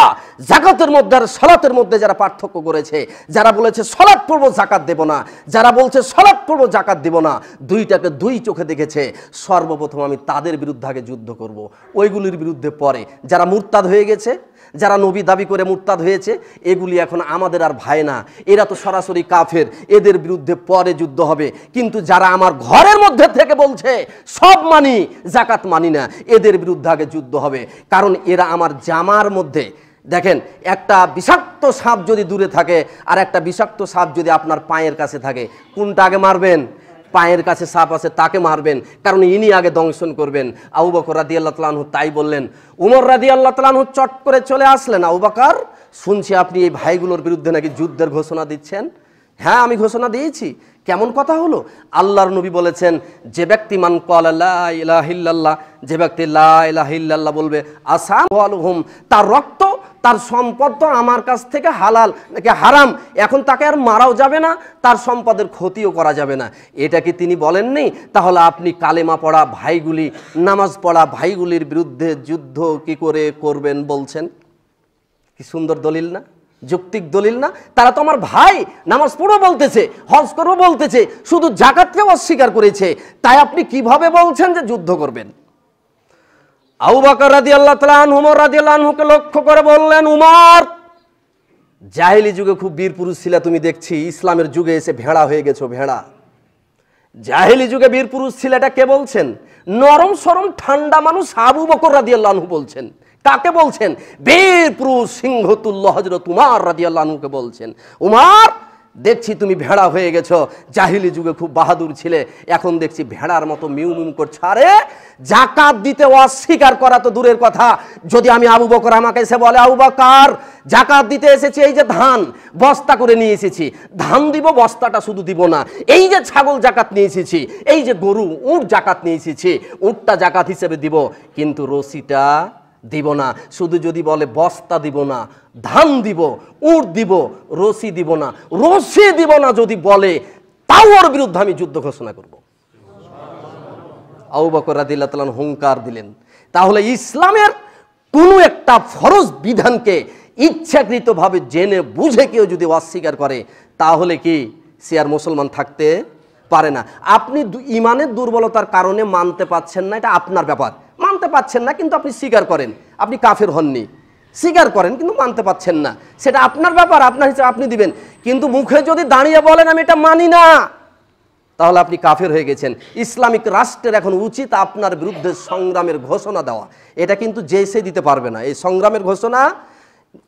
A: জাকাতের মধ্যে আর সালাতের মধ্যে যারা পার্থক্য করেছে, যারা বলেছে সালাত পড়ব জাকাত দেব না। যারা বলছে সালাত পড়ব জাকাত দেব না। দুইটাকে দুই চোখে দেখেছে, সর্বপ্রথম আমি তাদের বিরুদ্ধে আগে যুদ্ধ করব। ওইগুলির বিরুদ্ধে পরে, যারা মুরতাদ হয়ে গেছে যারা নবী দাবি করে মুরতাদ হয়েছে, এগুলি এখন আমাদের আর ভাই না। এরা তো সরাসরি কাফের, এদের বিরুদ্ধে পরে যুদ্ধ হবে। কিন্তু যারা আমার ঘরের মধ্যে থেকে বলছে, সব মানি, জাকাত মানি না, এদের বিরুদ্ধে আগে যুদ্ধ হবে। কারণ এরা আমার জামার মধ্যে। দেখেন, একটা বিষাক্ত সাপ যদি দূরে থাকে, আর একটা বিষাক্ত সাপ যদি আপনার পায়ের কাছে থাকে, কোনটা আগে মারবেন? পায়ের কাছে সাপ আছে, তাকে মারবেন। কারণ ইনি আগে দংশন করবেন। আবু বকর রাদি আল্লাহ তালাহু তাই বললেন, উমর রাদি আল্লাহ তালাহু চট করে চলে আসলেন। আবু বকর, শুনছি আপনি এই ভাইগুলোর বিরুদ্ধে নাকি যুদ্ধের ঘোষণা দিচ্ছেন। হ্যাঁ আমি ঘোষণা দিয়েছি। কেমন কথা হলো? আল্লাহর নবী বলেছেন, যে ব্যক্তি মান কলাল্লাহ যে ব্যক্তি লাহিল্লাহ বলবে আসাম তার রক্ত তার সম্পদ তো আমার কাছ থেকে হালাল, নাকি হারাম? এখন তাকে আর মারাও যাবে না, তার সম্পদের ক্ষতিও করা যাবে না। এটা কি তিনি বলেননি? তাহলে আপনি কালেমা পড়া ভাইগুলি, নামাজ পড়া ভাইগুলির বিরুদ্ধে যুদ্ধ কি করে করবেন বলছেন? কি সুন্দর দলিল না? যৌক্তিক দলিল না? তারা তো আমার ভাই, নামাজ পড়ো বলতেছে, হজ করব বলতেছে, শুধু জাকাতকেও অস্বীকার করেছে। তাই আপনি কীভাবে বলছেন যে যুদ্ধ করবেন? লক্ষ্য করে বললেন জাহিলি যুগে খুব তুমি দেখছি ইসলামের যুগে এসে ভেড়া হয়ে গেছো, ভেড়া। জাহিলি যুগে বলছেন? নরম সরম ঠান্ডা মানুষ আবু বকর রাদি আল্লাহ বলছেন। কাকে বলছেন? বীর পুরুষ সিংহতুল্লাহ হজরত উমার রাদি আল্লাহকে বলছেন। উমার দেখছি তুমি ভেড়া হয়ে গেছো। জাহিলি যুগে খুব বাহাদুর ছিলে, এখন দেখছি ভেড়ার মতো মিউ মিউ করছে। আরে, জাকাত দিতে অস্বীকার করা তো দূরের কথা। যদি আমি আবু বকর আমাকে এসে বলে, আবু বকর, জাকাত দিতে এসেছি, এই যে ধান, বস্তা করে নিয়ে এসেছি। ধান দিব, বস্তাটা শুধু দিব না। এই যে ছাগল জাকাত নিয়ে এসেছি, এই যে গরু, উঁট জাকাত নিয়ে এসেছি, উঁটটা জাকাত হিসেবে দিব। কিন্তু রশিটা দিব না। শুধু যদি বলে বস্তা দিব না, ধান দিব, উট দিব, রশি দিব না, রশি দিব না যদি বলে, তাও ওর বিরুদ্ধে আমি যুদ্ধ ঘোষণা করব। আবু বকর রাদিল্লাহ হুঙ্কার দিলেন। তাহলে ইসলামের কোনো একটা ফরজ বিধানকে ইচ্ছাকৃতভাবে জেনে বুঝে কেউ যদি অস্বীকার করে, তাহলে কি সে আর মুসলমান থাকতে পারে না? আপনি ইমানের দুর্বলতার কারণে মানতে পাচ্ছেন না, এটা আপনার ব্যাপার। পাচ্ছেন না, কিন্তু আপনি স্বীকার করেন। আপনি কাফের হননি। স্বীকার করেন, কিন্তু মানতে পাচ্ছেন না। সেটা আপনার ব্যাপার, আপনার হিসেবে আপনি দিবেন। কিন্তু মুখে যদি দাঁড়িয়ে বলেন, আমি এটা মানি না, তাহলে আপনি কাফের হয়ে গেছেন। ইসলামিক রাষ্ট্রের এখন উচিত আপনার বিরুদ্ধে সংগ্রামের ঘোষণা দেওয়া। এটা কিন্তু যে সে দিতে পারবে না। এই সংগ্রামের ঘোষণা,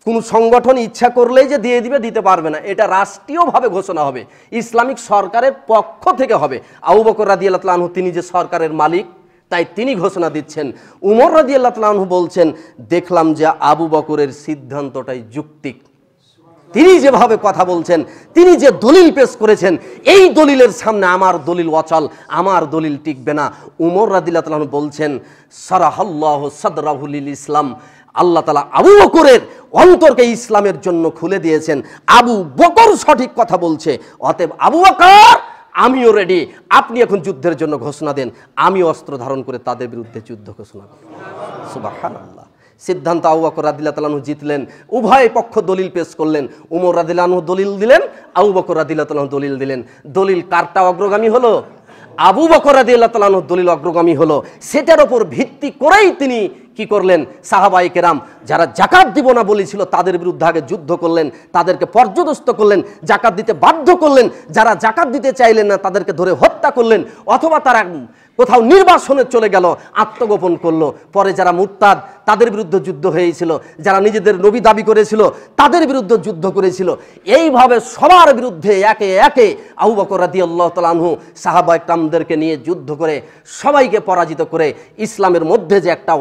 A: কোন সংগঠন ইচ্ছা করলেই যে দিয়ে দিবে, দিতে পারবে না। এটা রাষ্ট্রীয়ভাবে ঘোষণা হবে। ইসলামিক সরকারের পক্ষ থেকে হবে। আবু বকর রাদি আল্লাহ তিনি যে সরকারের মালিক তাই তিনি ঘোষণা দিচ্ছেন। উমর রাদি আল্লাহ বলছেন, দেখলাম যে আবু বকরের সিদ্ধান্তটাই যুক্তিক। তিনি যেভাবে কথা বলছেন, তিনি যে দলিল পেশ করেছেন, এই দলিলের সামনে আমার দলিল অচল, আমার দলিল টিকবে না। উমর রাদিল্লাহ বলছেন, সারাহাল্লাহ সদরাহুল ইসলাম। আল্লাহ তালা আবু বকরের অন্তরকে ইসলামের জন্য খুলে দিয়েছেন। আবু বকর সঠিক কথা বলছে, অতএব আবু বকর আমিও রেডি আপনি এখন যুদ্ধের জন্য ঘোষণা দেন। আমি অস্ত্র ধারণ করে তাদের বিরুদ্ধে যুদ্ধ ঘোষণা সুবহানাল্লাহ। সিদ্ধান্ত আবু বকর রাদিল্লাহ জিতলেন। উভয় পক্ষ দলিল পেশ করলেন। উমর রাদিল্লাহু দলিল দিলেন। আবু বকর রাদিল্লাহ তালাহু দলিল দিলেন। দলিল কারটা অগ্রগামী হলো? আবু বকর রাদিল্লাহ তালাহু দলিল অগ্রগামী হলো। সেটার ওপর ভিত্তি করেই তিনি কি করলেন সাহাবাই কেরাম? যারা জাকাত দিব না বলেছিল, তাদের বিরুদ্ধে আগে যুদ্ধ করলেন, তাদেরকে পর্যদস্ত করলেন, জাকাত দিতে বাধ্য করলেন। যারা জাকাত দিতে চাইলেন না, তাদেরকে ধরে হত্যা করলেন, অথবা তারা কোথাও নির্বাসনে চলে গেল, আত্মগোপন করল। পরে যারা মুরতাদ, তাদের বিরুদ্ধে যুদ্ধ হয়েছিল। যারা নিজেদের নবী দাবি করেছিল, তাদের বিরুদ্ধে যুদ্ধ করেছিল। এইভাবে সবার বিরুদ্ধে একে একে আবু বকর রাদি আল্লাহ তালাহু সাহাবা ইকরামদেরকে নিয়ে যুদ্ধ করে, সবাইকে পরাজিত করে, ইসলামের মধ্যে যে একটা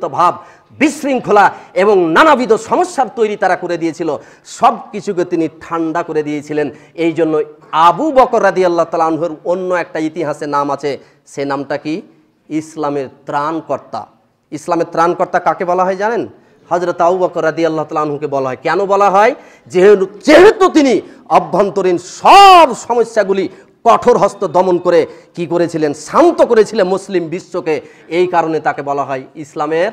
A: অস্থিরতা ভাব, বিশৃঙ্খলা এবং নানাবিধ সমস্যার তৈরি তারা করে দিয়েছিল। সব কিছুকে তিনি ঠান্ডা করে দিয়েছিলেন। এই জন্য আবু বকর রাদি আল্লাহ তালাহুর অন্য একটা ইতিহাসে নাম আছে। সে নামটা কি? ইসলামের ত্রাণকর্তা। ইসলামের ত্রাণকর্তা কাকে বলা হয় জানেন? হজরত আবু বকর রাদি আল্লাহ তালাহুকে বলা হয়। কেন বলা হয়? যেহেতু যেহেতু তিনি অভ্যন্তরীণ সব সমস্যাগুলি কঠোর হস্ত দমন করে কি করেছিলেন? শান্ত করেছিলেন মুসলিম বিশ্বকে। এই কারণে তাকে বলা হয় ইসলামের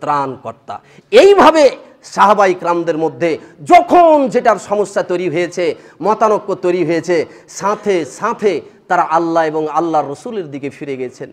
A: ত্রাণকর্তা। এইভাবে সাহাবাই ক্রামদের মধ্যে যখন যেটার সমস্যা তৈরি হয়েছে, মতানক্য তৈরি হয়েছে, সাথে সাথে তারা আল্লাহ এবং আল্লাহ রসুলের দিকে ফিরে গেছেন।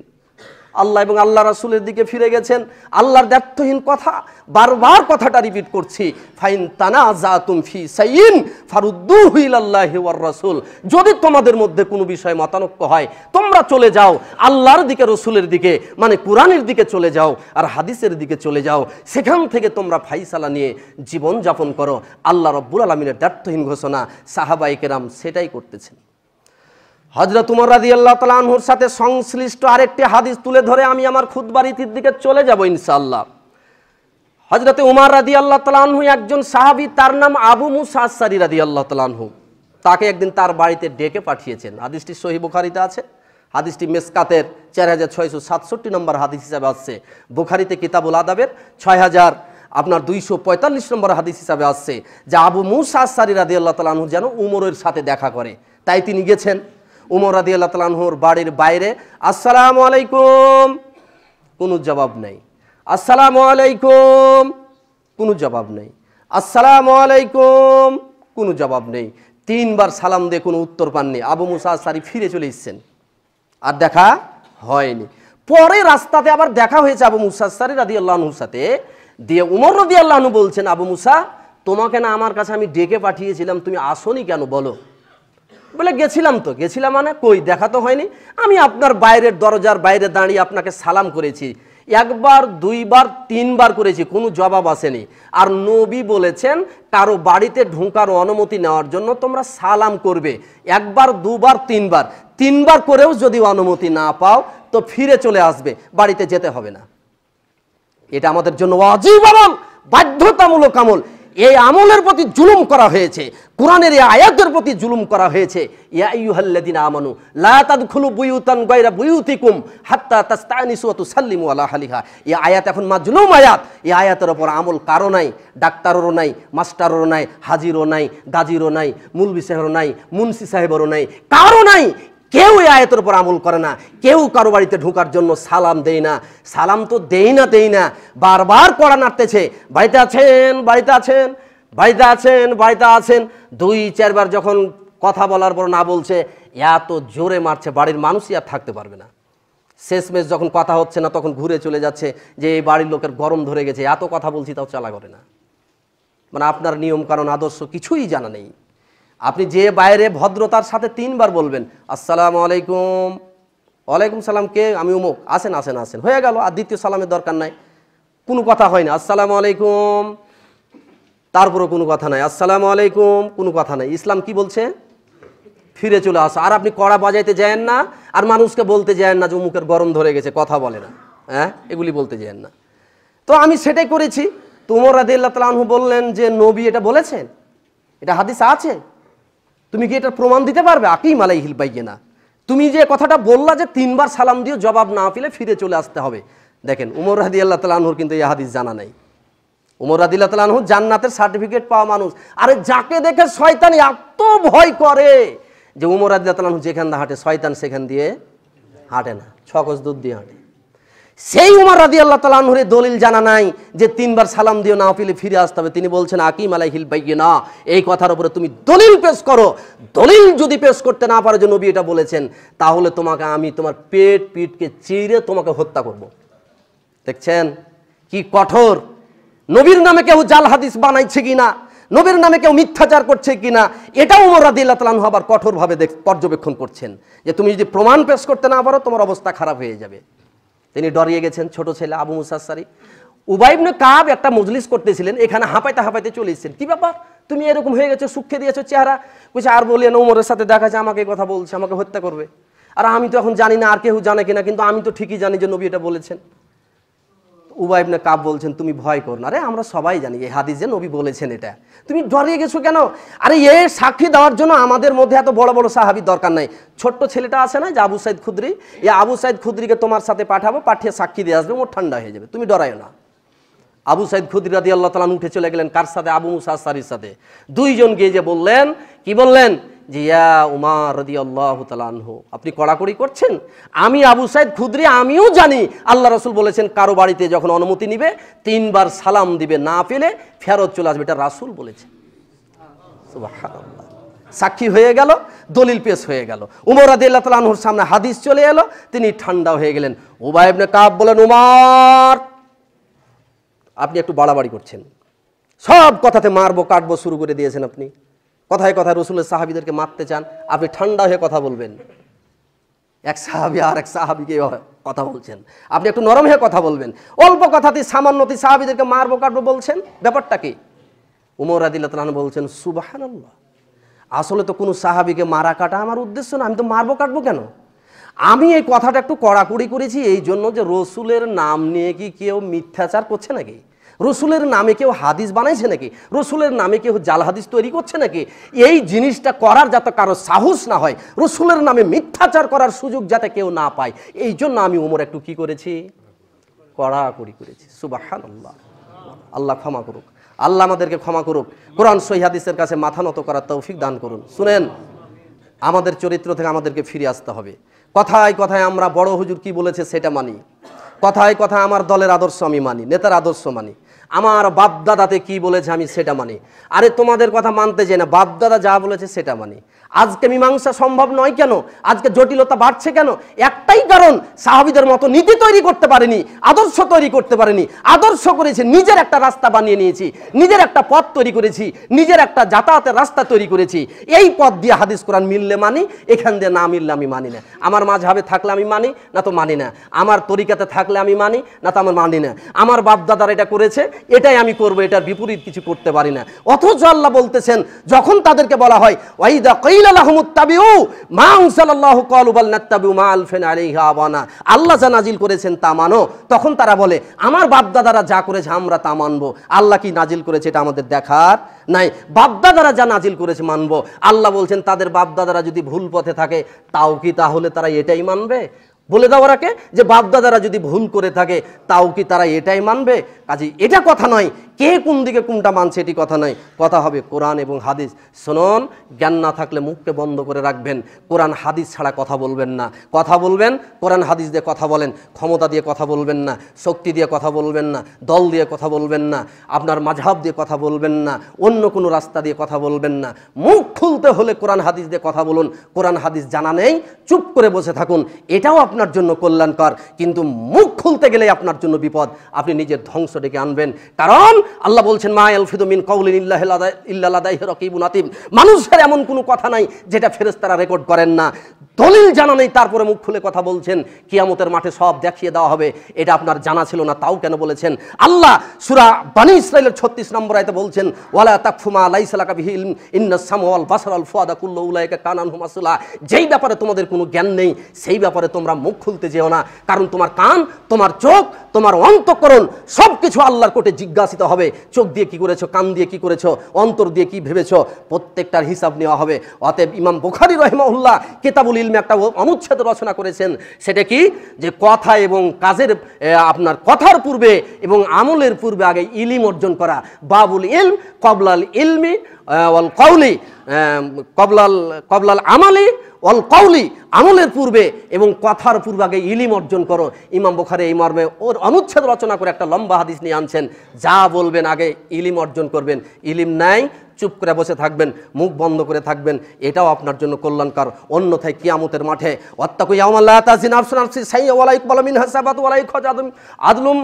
A: আল্লাহ এবং আল্লাহ রাসুলের দিকে ফিরে গেছেন। আল্লাহর দ্ব্যর্থহীন কথা, বারবার কথাটা রিপিট করছি। ফাইন তানা যা ফি সাইন ফারুদ্দুহু ইলাল্লাহি ওয়ার রাসূল। যদি তোমাদের মধ্যে কোনো বিষয় মতানক্য হয়, তোমরা চলে যাও আল্লাহর দিকে, রসুলের দিকে মানে কোরআনের দিকে চলে যাও আর হাদিসের দিকে চলে যাও। সেখান থেকে তোমরা ফাইসালা নিয়ে জীবন যাপন করো। আল্লাহ রব্বুল আলমিনের দ্ব্যর্থহীন ঘোষণা সাহাবাইকেরাম সেটাই করতেছেন। হজরত উমর রাজি আল্লাহ তালাহুর সাথে সংশ্লিষ্ট আরেকটি হাদিস তুলে ধরে আমি আমার খুদবারিতির দিকে চলে যাব ইনশাল্লাহ হজরত উমার রাদি আল্লাহ তালাহু একজন সাহাবি, তার নাম আবু মুসা আসারি রাদি আল্লাহ তালাহু তাকে একদিন তার বাড়িতে ডেকে পাঠিয়েছেন। হাদিসটি সহি বুখারিতে আছে। হাদিসটি মেসকাতের চার হাজার ছয়শো সাতষট্টি নম্বর হাদিস হিসাবে আসছে। বুখারিতে কিতাবুল আদাবের ছয় হাজার, আপনার দুইশো পঁয়তাল্লিশ নম্বর হাদিস হিসাবে আসছে। যে আবু মুসা সারি রাদি আল্লাহ তালাহু যেন উমরের সাথে দেখা করে। তাই তিনি গেছেন। উমর রাদি আল্লাহ তালাহুর বাড়ির বাইরে। আসসালামু আলাইকুম। কোনো জবাব নেই। আসসালামু আলাইকুম। কোনো জবাব নেই। আসসালাম আলাইকুম। কোনো জবাব নেই। তিনবার সালাম দিয়ে কোনো উত্তর পাননি। আবু মুসা সারি ফিরে চলে এসছেন। আর দেখা হয়নি। পরে রাস্তাতে আবার দেখা হয়েছে আবু মুসা সারি রাদি আল্লাহনুর সাথে। দিয়ে উমর রদি আল্লাহনু বলছেন, আবু মুসা, তোমাকে না আমার কাছে আমি ডেকে পাঠিয়েছিলাম। তুমি আসনি কেন? বলো। বলে গেছিলাম তো, গেছিলাম মানে কই, দেখা তো হয়নি। আমি আপনার বাইরের দরজার বাইরে দাঁড়িয়ে আপনাকে সালাম করেছি। একবার, দুইবার, তিনবার করেছি, কোনো জবাব আসেনি। আর নবী বলেছেন, কারও বাড়িতে ঢোকার অনুমতি নেওয়ার জন্য তোমরা সালাম করবে। একবার, দুবার, তিনবার। তিনবার করেও যদি অনুমতি না পাও, তো ফিরে চলে আসবে। বাড়িতে যেতে হবে না। এটা আমাদের জন্য অজীব আমল বাধ্যতামূলক আমল। এই আমলের প্রতি জুলুম করা হয়েছে, কোরআনের এই আয়াতের প্রতি জুলুম করা হয়েছে। ইয়া আইয়ুহাল্লাযিনা আমানু, লা তাদখুলু বুয়ুতান গায়রা বুয়ুতিকুম হাত্তা তাস্তানিসু ওয়া তুসাল্লিমু আলা আহলিহা। এই আয়াত এখন মাজলুম আয়াত। এই আয়াতের ওপর আমল কারও নাই, ডাক্তারেরও নাই, মাস্টারেরও নাই, হাজিরও নাই, গাজিরও নাই, মুলবি সাহেবেরও নাই, মুন্সি সাহেবেরও নাই, কারও নাই। কেউ এই আয়াতের উপর আমল করে না, কেউ কারও বাড়িতে ঢোকার জন্য সালাম দেয় না। সালাম তো দেই না দেই না। বারবার কড়া নাড়তেছে বাড়িতে আছেন বাড়িতে আছেন বাড়িতে আছেন বাড়িতে আছেন। দুই, চারবার যখন কথা বলার পর না বলছে এত জোরে মারছে, বাড়ির মানুষই আর থাকতে পারবে না। শেষমেশ যখন কথা হচ্ছে না, তখন ঘুরে চলে যাচ্ছে যে এই বাড়ির লোকের গরম ধরে গেছে, এত কথা বলছি তাও চালা করে না। মানে আপনার নিয়ম কারণ আদর্শ কিছুই জানা নেই। আপনি যে বাইরে ভদ্রতার সাথে তিনবার বলবেন, আসসালামু আলাইকুম। ওয়ালাইকুম সালাম, কে? আমি উমুক। আসেন আসেন আসেন। হয়ে গেল, আর দ্বিতীয় সালামের দরকার নাই। কোনো কথা হয় না, আসসালামু আলাইকুম। তারপরও কোনো কথা নাই, আসসালামু আলাইকুম। কোনো কথা নাই। ইসলাম কি বলছে? ফিরে চলে আসো। আর আপনি কড়া বাজাইতে যায়েন না, আর মানুষকে বলতে যায়েন না যে উমুকের গরম ধরে গেছে, কথা বলে না। হ্যাঁ? এগুলি বলতে যায়েন না। তো আমি সেটাই করেছি। তুমর রাদিল্লাহ তালাহু বললেন যে, নবী এটা বলেছেন? এটা হাদিস আছে? তুমি কি এটা প্রমাণ দিতে পারবে? আকিম আলাই হিল পাইয়ে না তুমি যে কথাটা বললা যে তিনবার সালাম দিও, জবাব না পেলে ফিরে চলে আসতে হবে। দেখেন, উমর রাদি আল্লাহ তালাহুর কিন্তু এই হাদিস জানা নাই। উমর রাদিল্লাহ তালাহু জান্নাতের সার্টিফিকেট পাওয়া মানুষ। আরে যাকে দেখে শয়তানি এত ভয় করে যে উমর রাদিল্লাহ তালাহু যেখান দিয়ে হাঁটে, শয়তান সেখান দিয়ে হাঁটে না। ছকস দুধ দিয়ে হাঁটে। সেই উমর রাদি আল্লাহ তালাহুরে দলিল জানা নাই যে তিনবার সালাম দিও না পেলে ফিরে আসতে হবে। তিনি বলছেন, আকিম আলাই হিল বাইয়ে না এই কথার উপরে তুমি দলিল পেশ করো। দলিল যদি পেশ করতে না পারো যে নবী এটা বলেছেন, তাহলে তোমাকে আমি তোমার পেট পিঠকে চিরে তোমাকে হত্যা করব। দেখছেন? কি কঠোর। নবীর নামে কেউ জাল হাদিস বানাইছে কিনা? নবীর নামে কেউ মিথ্যাচার করছে কিনা? এটাও উমর রাদিল্লাহ তালাহু আবার কঠোরভাবে দেখ পর্যবেক্ষণ করছেন। যে তুমি যদি প্রমাণ পেশ করতে না পারো, তোমার অবস্থা খারাপ হয়ে যাবে। তিনি ডরিয়ে গেছেন ছোট ছেলে আবু মুসাসারি উবাইবনে কাব একটা মজলিস করতেছিলেন, এখানে হাঁপাইতে হাঁপাইতে চলে এসেছেন। কি ব্যাপার? তুমি এরকম হয়ে গেছো, সুখে দিয়েছ চেহারা। বলছে আর বলি না, উমরের সাথে দেখা যায়, আমাকে কথা বলছে, আমাকে হত্যা করবে। আর আমি তো এখন জানি না, আর কেউ জানে কিনা, কিন্তু আমি তো ঠিকই জানি যে নবী এটা বলেছেন। উবাইবনে কাব বলছেন, তুমি ভয় করো না। আরে, আমরা সবাই জানি, এই হাদিসে নবী বলেছেন এটা। তুমি ডরিয়ে গেছো কেন? আরে, এ সাক্ষী দেওয়ার জন্য আমাদের মধ্যে এত বড় বড় সাহাবির দরকার নাই। ছোট্ট ছেলেটা আছে না, যে আবু সাইদ খুদ্রি, এ আবু সাইদ খুদ্রিকে তোমার সাথে পাঠাবো, পাঠিয়ে সাক্ষী দিয়ে আসবে ওর ঠান্ডা হয়ে যাবে। তুমি ডরাইও না। আবু সাইদ খুদ্রি রাদি আল্লাহ তালা উঠে চলে গেলেন কার সাথে? আবু মুসা সারির সাথে। দুইজন গিয়ে যে বললেন, কি বললেন? যে, ইয়া উমার রদি আল্লাহ তালানহু আপনি কড়াকড়ি করছেন? আমি আবু সাইদ খুদ্রি, আমিও জানি। আল্লাহ রসুল বলেছেন, কারও বাড়িতে যখন অনুমতি নিবে, তিনবার সালাম দিবে, না পেলে ফেরত চলে আসবে। এটা রাসুল বলেছে সাক্ষী হয়ে গেল, দলিল পেশ হয়ে গেল। উমর আদি আল্লাহ তালাহুর সামনে হাদিস চলে এলো, তিনি ঠান্ডা হয়ে গেলেন। উবাইবনে কাব বলেন, উমার, আপনি একটু বাড়াবাড়ি করছেন। সব কথাতে মারবো, কাটবো, শুরু করে দিয়েছেন আপনি। কথায় কথায় রসুলের সাহাবিদেরকে মারতে চান, আপনি ঠান্ডা হয়ে কথা বলবেন। এক সাহাবি আর এক সাহাবিকে কথা বলছেন। আপনি একটু নরম হয়ে কথা বলবেন। অল্প কথাতে সামান্যতি সাহাবিদেরকে মারবো, কাটবো বলছেন। ব্যাপারটা কি? উমর আদিল্লাহ বলছেন সুবাহান আসলে তো কোনো সাহাবিকে মারা কাটা আমার উদ্দেশ্য না, আমি তো মারবো, কাটবো কেন? আমি এই কথাটা একটু কড়াকড়ি করেছি এই জন্য যে রসুলের নাম নিয়ে কি কেউ মিথ্যাচার করছে নাকি? রসুলের নামে কেউ হাদিস বানাইছে নাকি? রসুলের নামে কেউ জাল হাদিস তৈরি করছে নাকি? এই জিনিসটা করার যাতে কারও সাহস না হয়, রসুলের নামে মিথ্যাচার করার সুযোগ যাতে কেউ না পায়, এই জন্য আমি ওমর একটু কি করেছি? কড়াকড়ি করেছি। সুবাহান আল্লাহ আল্লাহ ক্ষমা করুক। আল্লাহ আমাদেরকে ক্ষমা করুক। কোরআন সহিহাদিসের কাছে মাথা নত করার তৌফিক দান করুন। শুনেন, আমাদের চরিত্র থেকে আমাদেরকে ফিরে আসতে হবে। কথায় কথায় আমরা বড় হুজুর কি বলেছে সেটা মানি। কথায় কথায় আমার দলের আদর্শ আমি মানি, নেতার আদর্শ মানি। আমার বাপদাদাতে কি বলেছে আমি সেটা মানি। আরে তোমাদের কথা মানতে চাই না, বাপদাদা যা বলেছে সেটা মানি। আজকে মীমাংসা সম্ভব নয় কেন? আজকে জটিলতা বাড়ছে কেন? একটাই কারণ, সাহাবিদের মতো নীতি তৈরি করতে পারেনি, আদর্শ তৈরি করতে পারেনি, আদর্শ করেছে, নিজের একটা রাস্তা বানিয়ে নিয়েছি, নিজের একটা পথ তৈরি করেছি, নিজের একটা যাতায়াতের রাস্তা তৈরি করেছি। এই পথ দিয়ে হাদিস কোরআন মিললে মানি, এখান দিয়ে না মিললে আমি মানি না। আমার মাঝহাবে থাকলে আমি মানি, না তো মানি না। আমার তরিকাতে থাকলে আমি মানি, না তো আমার মানি না। আমার বাপদাদার এটা করেছে এটাই আমি করব, এটার বিপরীত কিছু করতে পারি না। অথচ আল্লাহ বলতেছেন, যখন তাদেরকে বলা হয়, ওয়াইদা কাইলা লাহুমুত তাবিউ মা বাল নাত্তাবিউ মা আল্লাহ যা নাজিল করেছেন তা মানো। তখন তারা বলে, আমার বাপদাদারা যা করেছে, আমরা তা মানবো। আল্লাহ কি নাজিল করেছে, এটা আমাদের দেখার নাই। বাপদাদারা যা নাজিল করেছে, মানবো। আল্লাহ বলছেন, তাদের বাপদাদারা যদি ভুল পথে থাকে, তাও কি তাহলে তারা এটাই মানবে? বলে দেওয়ার আগে যে বাপদাদারা যদি ভুল করে থাকে, তাও কি তারা এটাই মানবে? কাজে এটা কথা নয় কে কোন দিকে কোনটা মানছে এটি কথা নয়। কথা হবে কোরআন এবং হাদিস। শুনুন, জ্ঞান না থাকলে মুখকে বন্ধ করে রাখবেন। কোরআন, হাদিস ছাড়া কথা বলবেন না। কথা বলবেন, কোরআন, হাদিস দিয়ে কথা বলেন। ক্ষমতা দিয়ে কথা বলবেন না। শক্তি দিয়ে কথা বলবেন না। দল দিয়ে কথা বলবেন না। আপনার মাঝহাব দিয়ে কথা বলবেন না। অন্য কোনো রাস্তা দিয়ে কথা বলবেন না। মুখ খুলতে হলে কোরআন, হাদিস দিয়ে কথা বলুন। কোরআন, হাদিস জানা নেই। চুপ করে বসে থাকুন। এটাও আপনার জন্য কল্যাণকর। কিন্তু মুখ খুলতে গেলে আপনার জন্য বিপদ। আপনি নিজের ধ্বংস ডেকে আনবেন। কারণ আল্লাহ বলছেন, মা আলফিদু মিন কৌলিন ইল্লাহ মানুষের এমন কোনো কথা নাই যেটা ফেরেশতারা রেকর্ড করেন না। দলিল জানা নেই, তারপরে মুখ খুলে কথা বলছেন, কিয়ামতের মাঠে সব দেখিয়ে দেওয়া হবে। এটা আপনার জানা ছিল না, তাও কেন বলেছেন? আল্লাহ সুরা বানী ইসরাইলের ছত্রিশ নম্বর আয়তে বলছেন, ওয়ালা তাকফুমা লাইসালাকা বিহি ইলম, ইন্না সামওয়াল বাসার আল ফুয়াদা কুল্লু কানান হুমাসুলা যেই ব্যাপারে তোমাদের কোনো জ্ঞান নেই, সেই ব্যাপারে তোমরা মুখ খুলতে যেও না। কারণ তোমার কান, তোমার চোখ, তোমার অন্তঃকরণ সব কিছু আল্লাহর কোর্টে জিজ্ঞাসিত হবে। চোখ দিয়ে কি করেছ? কান দিয়ে কি করেছ? অন্তর দিয়ে কি ভেবেছো? প্রত্যেকটার হিসাব নেওয়া হবে। অতএব ইমাম বুখারি রহমাউল্লাহ কেতাবুল ইলমে একটা অনুচ্ছেদ রচনা করেছেন। সেটা কি? যে কথা এবং কাজের আপনার কথার পূর্বে এবং আমলের পূর্বে আগে ইলিম অর্জন করা। বাবুল ইলম, কবলাল ইলমি ওয়াল কৌলি কবলাল কবলাল আমালি অল কৌলি আমলের পূর্বে এবং কথার পূর্বে আগে ইলিম অর্জন করো। ইমাম বোখারে এই মর্মে ওর অনুচ্ছেদ রচনা করে একটা লম্বা হাদিস নিয়ে আনছেন। যা বলবেন আগে ইলিম অর্জন করবেন। ইলিম নাই, চুপ করে বসে থাকবেন, মুখ বন্ধ করে থাকবেন। এটাও আপনার জন্য কল্যাণকর। অন্যথায় কিয়ামতের মাঠে অত্যাকু ইয়ামাল্লাহ তাজিন আফসুন আফসি সাই ওয়ালাইক বলমিন হাসাবাত ওয়ালাইক খজাদুম আদলুম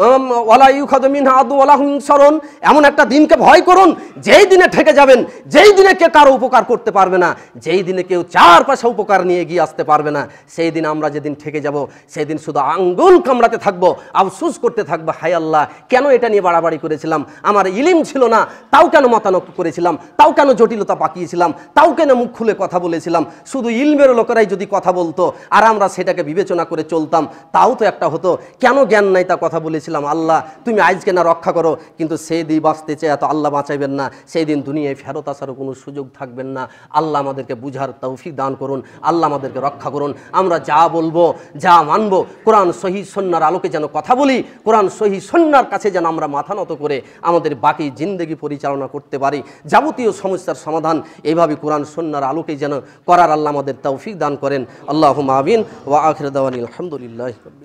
A: উম, ওয়ালা ইউখাদু আদু ওয়ালা সরণ এমন একটা দিনকে ভয় করুন যেই দিনে ঠেকে যাবেন যেই দিনে কে কারও উপকার করতে পারবে না যেই দিনে কেউ চার পাশে উপকার নিয়ে গিয়ে আসতে পারবে না সেই দিন আমরা যেদিন ঠেকে যাব সেই দিন শুধু আঙ্গুল কামড়াতে থাকব আফসুস করতে থাকব হায় আল্লাহ কেন এটা নিয়ে বাড়াবাড়ি করেছিলাম? আমার ইলিম ছিল না তাও কেন মতানক করেছিলাম? তাও কেন জটিলতা পাকিয়েছিলাম? তাও কেন মুখ খুলে কথা বলেছিলাম? শুধু ইলমের লোকেরাই যদি কথা বলতো আর আমরা সেটাকে বিবেচনা করে চলতাম তাও তো একটা হতো কেন জ্ঞান নাই তা কথা বলেছিলাম? আল্লাহ, তুমি আজকে না রক্ষা করো। কিন্তু সেই দিন বাঁচতে চেয়ে এত আল্লাহ বাঁচাইবেন না। সেই দিন দুনিয়ায় ফেরত আসারও কোনো সুযোগ থাকবেন না। আল্লাহ আমাদেরকে বুঝার তৌফিক দান করুন। আল্লাহ আমাদেরকে রক্ষা করুন। আমরা যা বলব, যা মানবো, কোরআন সহি সন্ন্যার আলোকে যেন কথা বলি, কোরআন সহি সন্ন্যার কাছে যেন আমরা মাথা নত করে আমাদের বাকি জিন্দগি পরিচালনা করতে পারি। যাবতীয় সমস্যার সমাধান এইভাবে কোরআন সন্ন্যার আলোকে যেন করার আল্লাহ আমাদের তৌফিক দান করেন। আল্লাহ মাবিন ওয়া আখির আলহামদুলিল্লাহ।